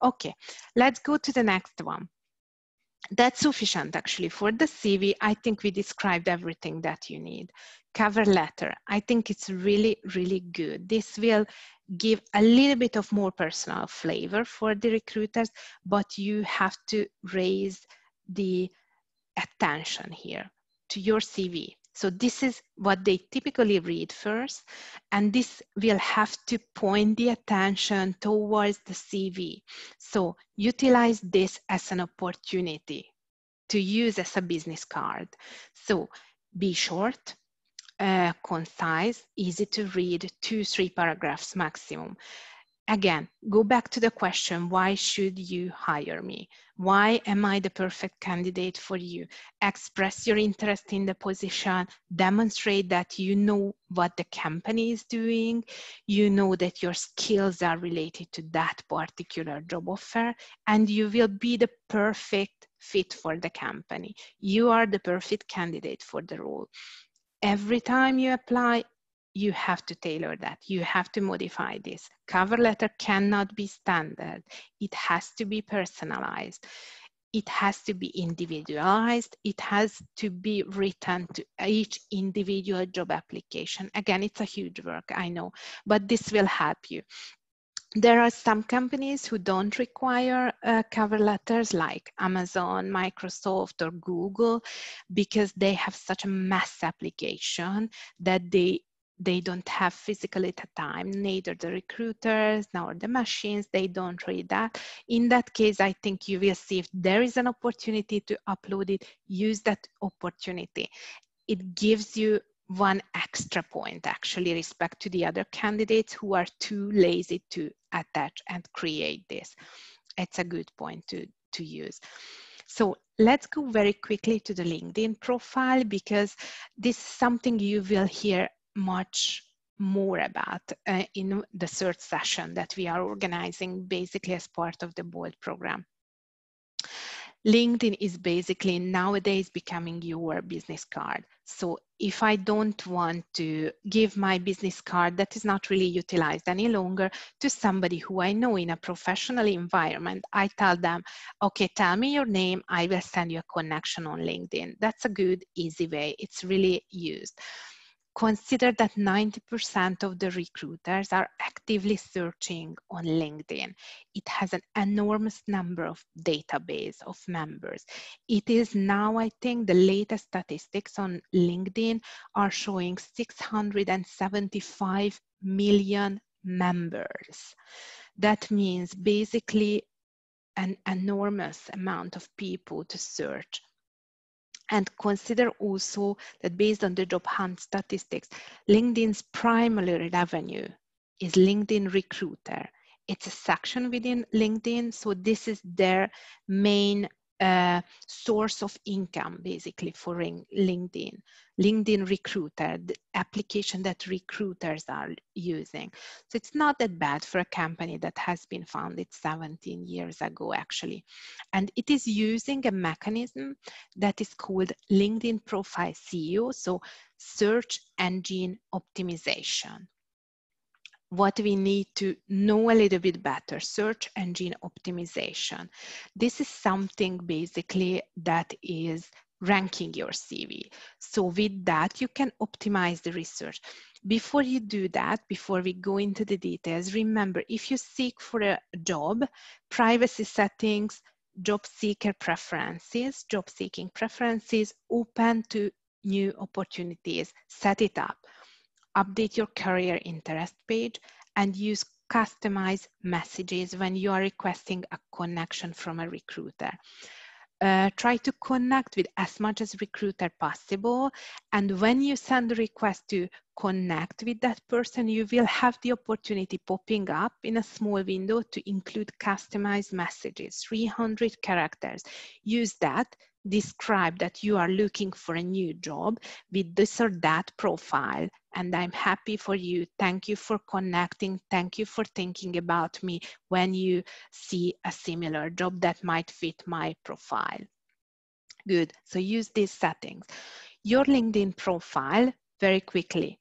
Okay, let's go to the next one that's sufficient actually for the CV. I think we described everything that you need cover letter. I think it's really, really good. This will give a little bit of more personal flavor for the recruiters, but you have to raise the attention here to your CV. So this is what they typically read first, and this will have to point the attention towards the CV. So utilize this as an opportunity to use as a business card. So be short, uh, concise, easy to read, two, three paragraphs maximum. Again, go back to the question, why should you hire me? Why am I the perfect candidate for you? Express your interest in the position, demonstrate that you know what the company is doing, you know that your skills are related to that particular job offer, and you will be the perfect fit for the company. You are the perfect candidate for the role. Every time you apply, you have to tailor that. You have to modify this. Cover letter cannot be standard. It has to be personalized. It has to be individualized. It has to be written to each individual job application. Again, it's a huge work, I know, but this will help you. There are some companies who don't require uh, cover letters like Amazon, Microsoft, or Google because they have such a mass application that they they don't have physically at the time, neither the recruiters nor the machines, they don't read that. In that case, I think you will see if there is an opportunity to upload it, use that opportunity. It gives you one extra point actually respect to the other candidates who are too lazy to attach and create this. It's a good point to, to use. So let's go very quickly to the LinkedIn profile because this is something you will hear much more about uh, in the third session that we are organizing basically as part of the BOLD program. LinkedIn is basically nowadays becoming your business card. So if I don't want to give my business card that is not really utilized any longer to somebody who I know in a professional environment, I tell them, okay, tell me your name. I will send you a connection on LinkedIn. That's a good, easy way. It's really used consider that 90% of the recruiters are actively searching on LinkedIn. It has an enormous number of database of members. It is now, I think, the latest statistics on LinkedIn are showing 675 million members. That means basically an enormous amount of people to search and consider also that based on the job hunt statistics, LinkedIn's primary revenue is LinkedIn Recruiter. It's a section within LinkedIn, so this is their main source of income basically for LinkedIn. LinkedIn Recruiter, the application that recruiters are using. So it's not that bad for a company that has been founded 17 years ago actually. And it is using a mechanism that is called LinkedIn Profile SEO, so search engine optimization what we need to know a little bit better, search engine optimization. This is something basically that is ranking your CV. So with that, you can optimize the research. Before you do that, before we go into the details, remember, if you seek for a job, privacy settings, job seeker preferences, job seeking preferences, open to new opportunities, set it up update your career interest page and use customized messages when you are requesting a connection from a recruiter. Uh, try to connect with as much as recruiter possible. And when you send a request to connect with that person, you will have the opportunity popping up in a small window to include customized messages, 300 characters. Use that describe that you are looking for a new job with this or that profile and I'm happy for you. Thank you for connecting. Thank you for thinking about me when you see a similar job that might fit my profile. Good, so use these settings. Your LinkedIn profile, very quickly,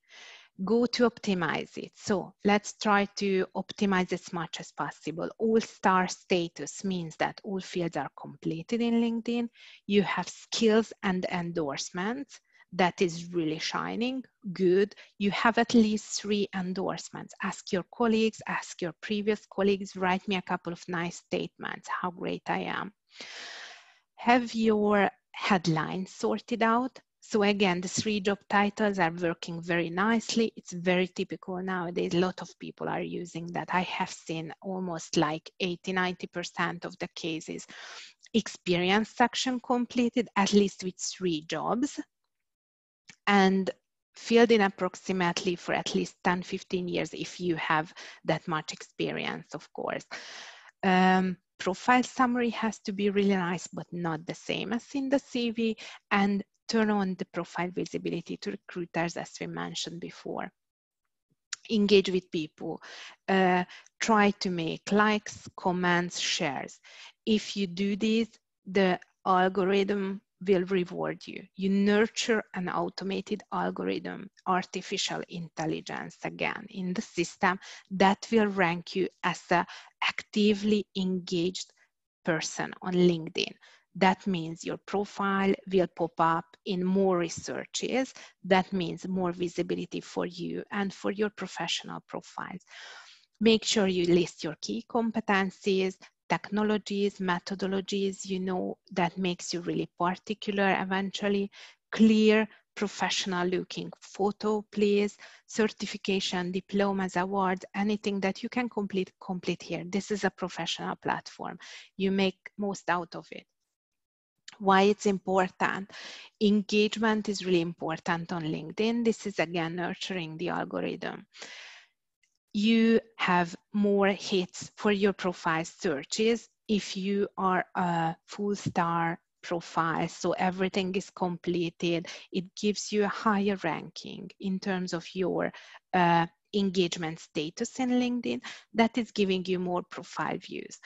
go to optimize it. So let's try to optimize as much as possible. All star status means that all fields are completed in LinkedIn. You have skills and endorsements that is really shining, good. You have at least three endorsements. Ask your colleagues, ask your previous colleagues, write me a couple of nice statements, how great I am. Have your headlines sorted out. So again, the three job titles are working very nicely. It's very typical nowadays. A lot of people are using that. I have seen almost like 80, 90% of the cases experience section completed, at least with three jobs and filled in approximately for at least 10, 15 years if you have that much experience, of course. Um, profile summary has to be really nice, but not the same as in the CV, and turn on the profile visibility to recruiters, as we mentioned before. Engage with people, uh, try to make likes, comments, shares. If you do this, the algorithm will reward you. You nurture an automated algorithm, artificial intelligence again in the system that will rank you as an actively engaged person on LinkedIn. That means your profile will pop up in more researches. That means more visibility for you and for your professional profiles. Make sure you list your key competencies, technologies, methodologies, you know, that makes you really particular eventually, clear, professional looking photo, please, certification, diplomas, awards, anything that you can complete, complete here. This is a professional platform. You make most out of it. Why it's important. Engagement is really important on LinkedIn. This is again nurturing the algorithm you have more hits for your profile searches if you are a full star profile so everything is completed it gives you a higher ranking in terms of your uh, engagement status in linkedin that is giving you more profile views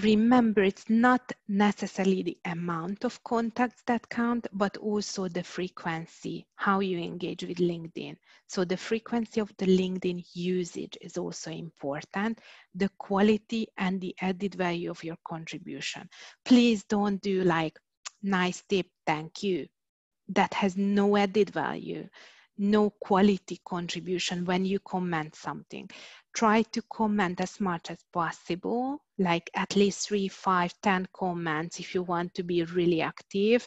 remember it's not necessarily the amount of contacts that count, but also the frequency, how you engage with LinkedIn. So the frequency of the LinkedIn usage is also important, the quality and the added value of your contribution. Please don't do like, nice tip, thank you. That has no added value no quality contribution when you comment something try to comment as much as possible, like at least three, five, ten comments if you want to be really active.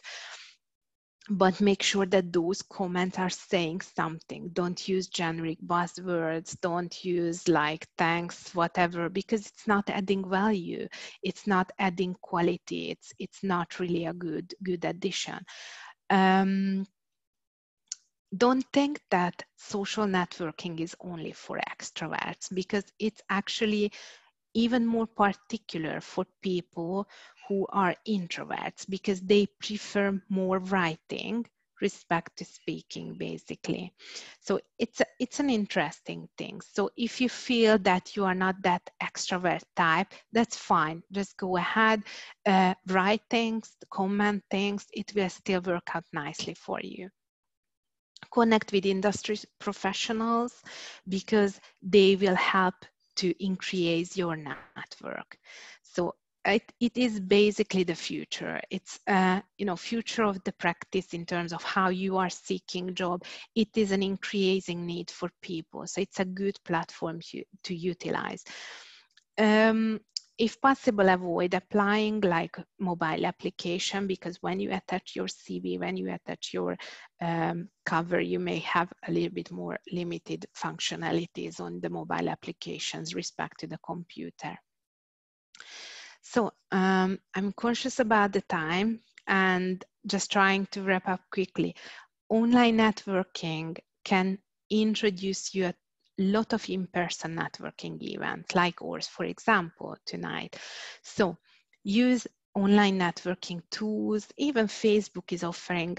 But make sure that those comments are saying something. Don't use generic buzzwords. Don't use like thanks, whatever, because it's not adding value. It's not adding quality. It's it's not really a good good addition. Um, don't think that social networking is only for extroverts because it's actually even more particular for people who are introverts because they prefer more writing respect to speaking basically. So it's a, it's an interesting thing. So if you feel that you are not that extrovert type that's fine. Just go ahead uh, write things comment things. It will still work out nicely for you connect with industry professionals because they will help to increase your network. So it, it is basically the future. It's uh, you know future of the practice in terms of how you are seeking job. It is an increasing need for people, so it's a good platform to, to utilize. Um, if possible, avoid applying like mobile application because when you attach your CV, when you attach your um, cover, you may have a little bit more limited functionalities on the mobile applications respect to the computer. So um, I'm conscious about the time and just trying to wrap up quickly. Online networking can introduce you lot of in-person networking events like ours, for example, tonight. So use online networking tools. Even Facebook is offering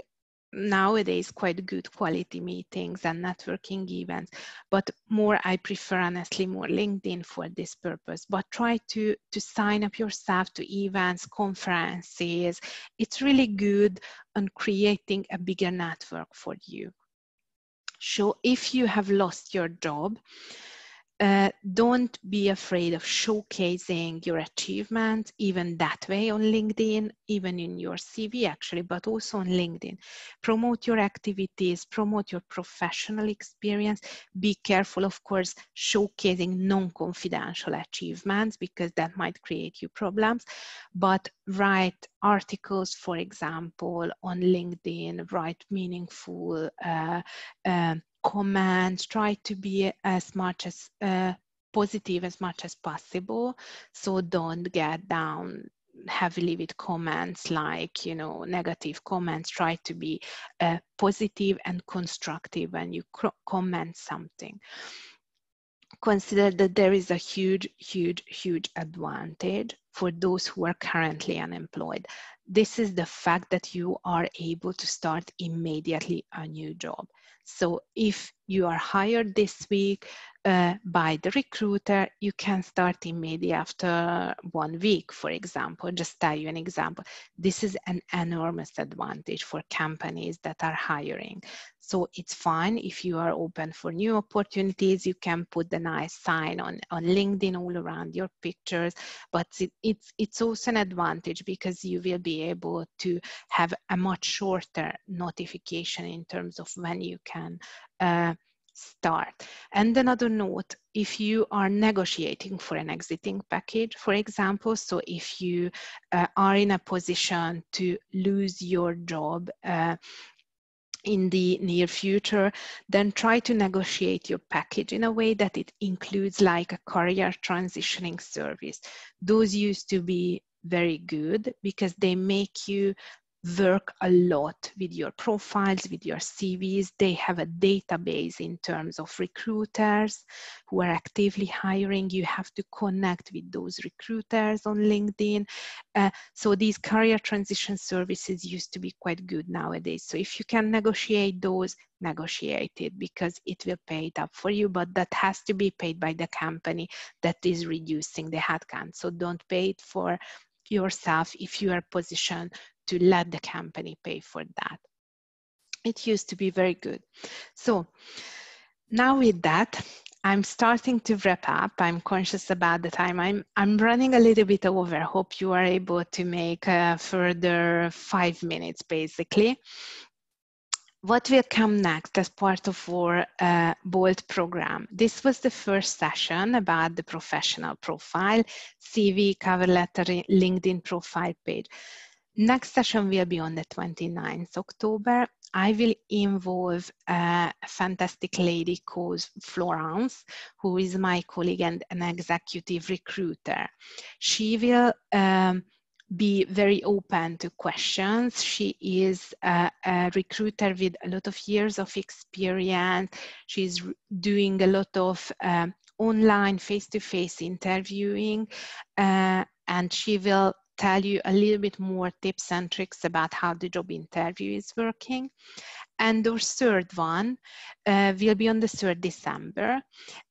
nowadays quite good quality meetings and networking events but more i prefer honestly more linkedin for this purpose but try to to sign up yourself to events conferences it's really good on creating a bigger network for you show if you have lost your job uh, don't be afraid of showcasing your achievements even that way on linkedin even in your cv actually but also on linkedin. Promote your activities promote your professional experience. Be careful of course showcasing non-confidential achievements because that might create you problems. But write articles for example on linkedin write meaningful uh, uh, comments, try to be as much as uh, positive as much as possible. So don't get down heavily with comments like you know negative comments try to be uh, positive and constructive when you comment something. Consider that there is a huge huge huge advantage for those who are currently unemployed. This is the fact that you are able to start immediately a new job so if you are hired this week uh, by the recruiter, you can start immediately after one week, for example. Just tell you an example. This is an enormous advantage for companies that are hiring. So it's fine if you are open for new opportunities. You can put the nice sign on, on LinkedIn all around your pictures, but it, it's, it's also an advantage because you will be able to have a much shorter notification in terms of when you can uh, start. And another note, if you are negotiating for an exiting package, for example, so if you uh, are in a position to lose your job uh, in the near future, then try to negotiate your package in a way that it includes like a career transitioning service. Those used to be very good because they make you work a lot with your profiles, with your CVs. They have a database in terms of recruiters who are actively hiring. You have to connect with those recruiters on LinkedIn. Uh, so these career transition services used to be quite good nowadays. So if you can negotiate those, negotiate it because it will pay it up for you, but that has to be paid by the company that is reducing the headcount. So don't pay it for yourself if you are positioned to let the company pay for that. It used to be very good. So now with that, I'm starting to wrap up. I'm conscious about the time. I'm, I'm running a little bit over. Hope you are able to make a further five minutes basically. What will come next as part of our uh, BOLD program? This was the first session about the professional profile, CV, cover letter, LinkedIn profile page. Next session will be on the 29th October. I will involve a fantastic lady called Florence, who is my colleague and an executive recruiter. She will um, be very open to questions. She is a, a, recruiter with a lot of years of experience. She's doing a lot of um, online face-to-face interviewing, uh, and she will tell you a little bit more tips and tricks about how the job interview is working. And our third one uh, will be on the 3rd December.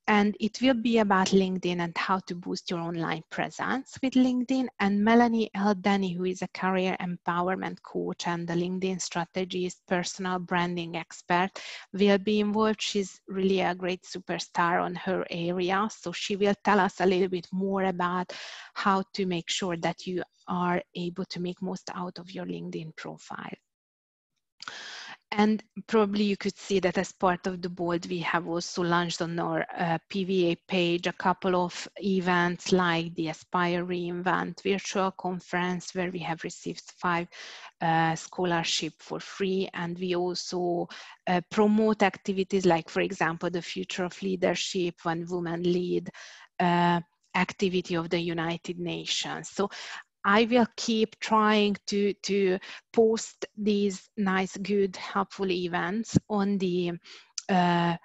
And it will be about LinkedIn and how to boost your online presence with LinkedIn. And Melanie Eldani, who is a career empowerment coach and the LinkedIn strategist, personal branding expert, will be involved. She's really a great superstar on her area. So she will tell us a little bit more about how to make sure that you are able to make most out of your LinkedIn profile. And probably you could see that as part of the BOLD, we have also launched on our uh, PWA page a couple of events like the Aspire reInvent virtual conference where we have received five uh, scholarship for free. And we also uh, promote activities like, for example, the Future of Leadership when women lead uh, activity of the United Nations. So I will keep trying to, to post these nice, good, helpful events on the uh,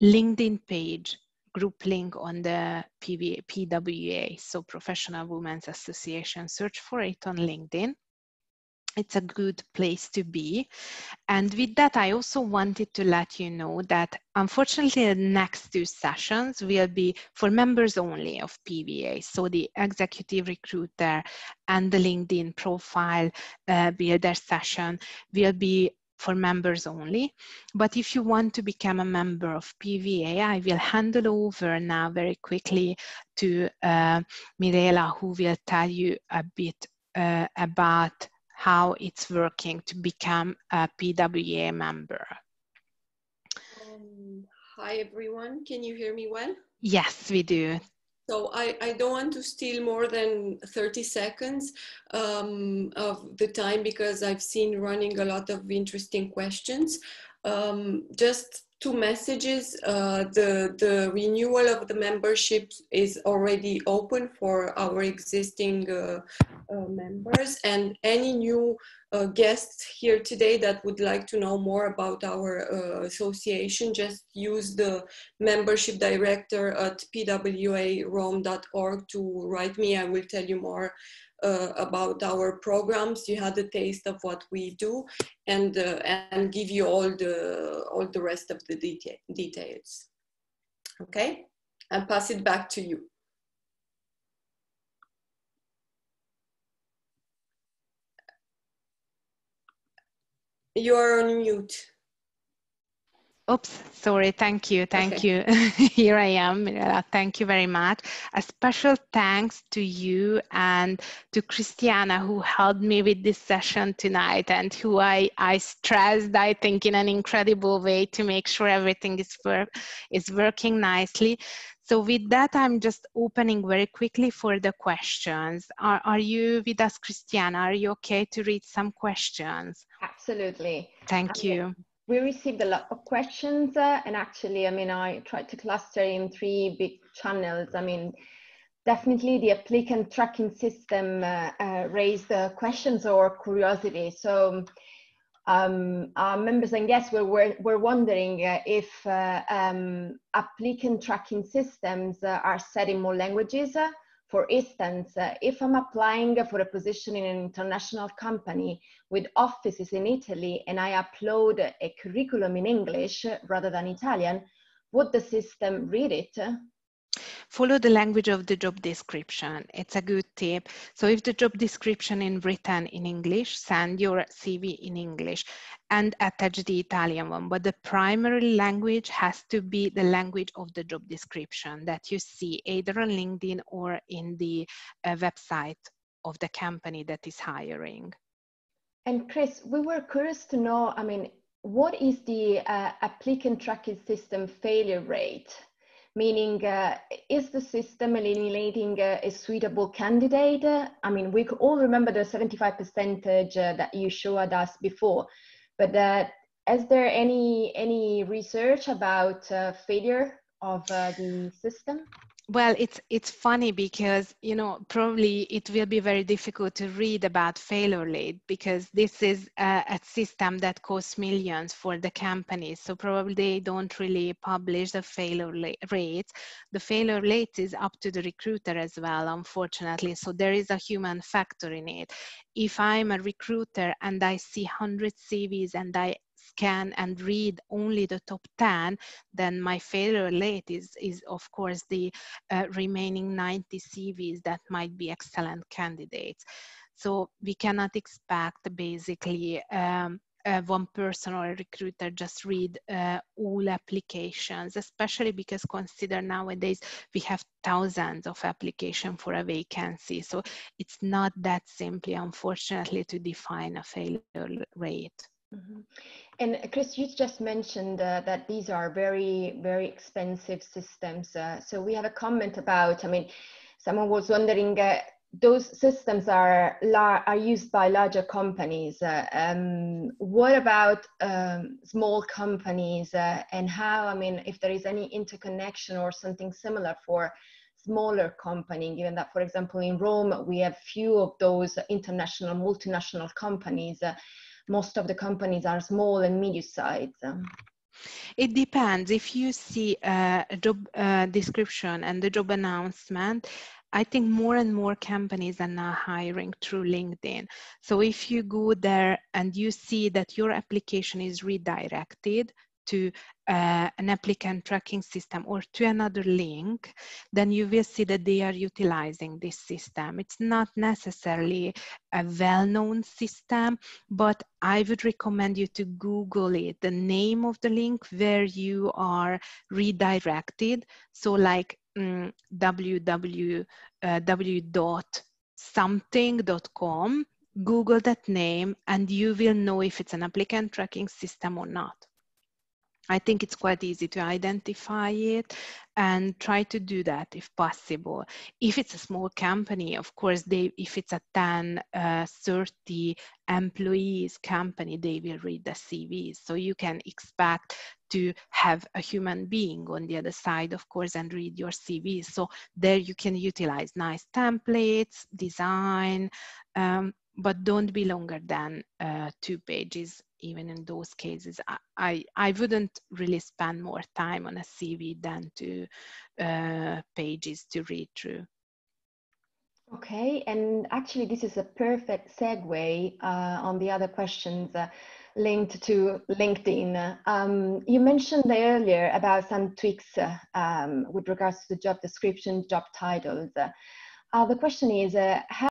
LinkedIn page group link on the PWA, so Professional Women's Association. Search for it on LinkedIn it's a good place to be. And with that, I also wanted to let you know that unfortunately the next two sessions will be for members only of PWA. So the executive recruiter and the LinkedIn profile uh, builder session will be for members only. But if you want to become a member of PWA, I will hand over now very quickly to uh, Mirela, who will tell you a bit uh, about how it's working to become a PWA member. Um, hi, everyone. Can you hear me well? Yes, we do. So I, I don't want to steal more than 30 seconds um, of the time because I've seen running a lot of interesting questions. Um, just two messages. Uh, the, the renewal of the membership is already open for our existing uh, uh, members and any new uh, guests here today that would like to know more about our uh, association, just use the membership director at pwarome.org to write me. I will tell you more uh, about our programs. You had a taste of what we do, and uh, and give you all the all the rest of the detail, details. Okay, and pass it back to you. You're on mute. Oops, sorry. Thank you. Thank okay. you. Here I am. Thank you very much. A special thanks to you and to Christiana who helped me with this session tonight and who I, I stressed, I think, in an incredible way to make sure everything is, work, is working nicely. So with that, I'm just opening very quickly for the questions. Are, are you with us, Christiana? Are you okay to read some questions? Absolutely. Thank um, you we received a lot of questions uh, and actually i mean i tried to cluster in three big channels. I mean definitely the applicant tracking system uh, uh, raised questions or curiosity. So um, our members and guests were, were, were wondering uh, if uh, um, applicant tracking systems uh, are set in more languages for instance, uh, if I'm applying for a position in an international company with offices in Italy and I upload a curriculum in English rather than Italian, would the system read it? Follow the language of the job description. It's a good tip. So if the job description in written in English, send your CV in English and attach the Italian one. But the primary language has to be the language of the job description that you see either on LinkedIn or in the uh, website of the company that is hiring. And Chris, we were curious to know, I mean, what is the uh, applicant tracking system failure rate? Meaning uh, is the system eliminating uh, a suitable candidate? I mean, we all remember the 75 percentage uh, that you showed us before, but uh, is there any any research about uh, failure of the system? Well it's it's funny because you know probably it will be very difficult to read about failure rate because this is a, a, system that costs millions for the companies so probably they don't really publish the failure rate the failure rate is up to the recruiter as well unfortunately. So there is a human factor in it. If i'm a recruiter and i see 100 cvs and i scan and read only the top 10, then my failure rate is, is of course the uh, remaining 90 CVs that might be excellent candidates. So we cannot expect basically um, uh, one person or a recruiter just read uh, all applications, especially because consider nowadays we have thousands of applications for a vacancy. So it's not that simply, unfortunately, to define a failure rate. Mm-hmm. And Chris, you just mentioned uh, that these are very, very expensive systems. Uh, so we have a comment about, I mean, someone was wondering, uh, those systems are, are used by larger companies. Uh, um, what about um, small companies uh, and how, I mean, if there is any interconnection or something similar for smaller company, given that, for example, in Rome, we have few of those international, multinational companies uh, most of the companies are small and medium sized. It depends. If you see a job uh, description and the job announcement, I think more and more companies are now hiring through LinkedIn. So if you go there and you see that your application is redirected to uh, an applicant tracking system or to another link, then you will see that they are utilizing this system. It's not necessarily a well-known system, but I would recommend you to Google it, the name of the link where you are redirected. So like um, www uh, Google that name and you will know if it's an applicant tracking system or not. I think it's quite easy to identify it and try to do that if possible. If it's a small company, of course, they if it's a 10, uh, 30 employees company, they will read the CVs. So you can expect to have a human being on the other side, of course, and read your CV. So there you can utilize nice templates, design, um, but don't be longer than uh, two pages even in those cases I, I, I wouldn't really spend more time on a cv than two uh, pages to read through. Okay and actually this is a perfect segue uh, on the other questions uh, linked to linkedin. Um, you mentioned earlier about some tweaks uh, um, with regards to the job description job titles. Uh, the question is how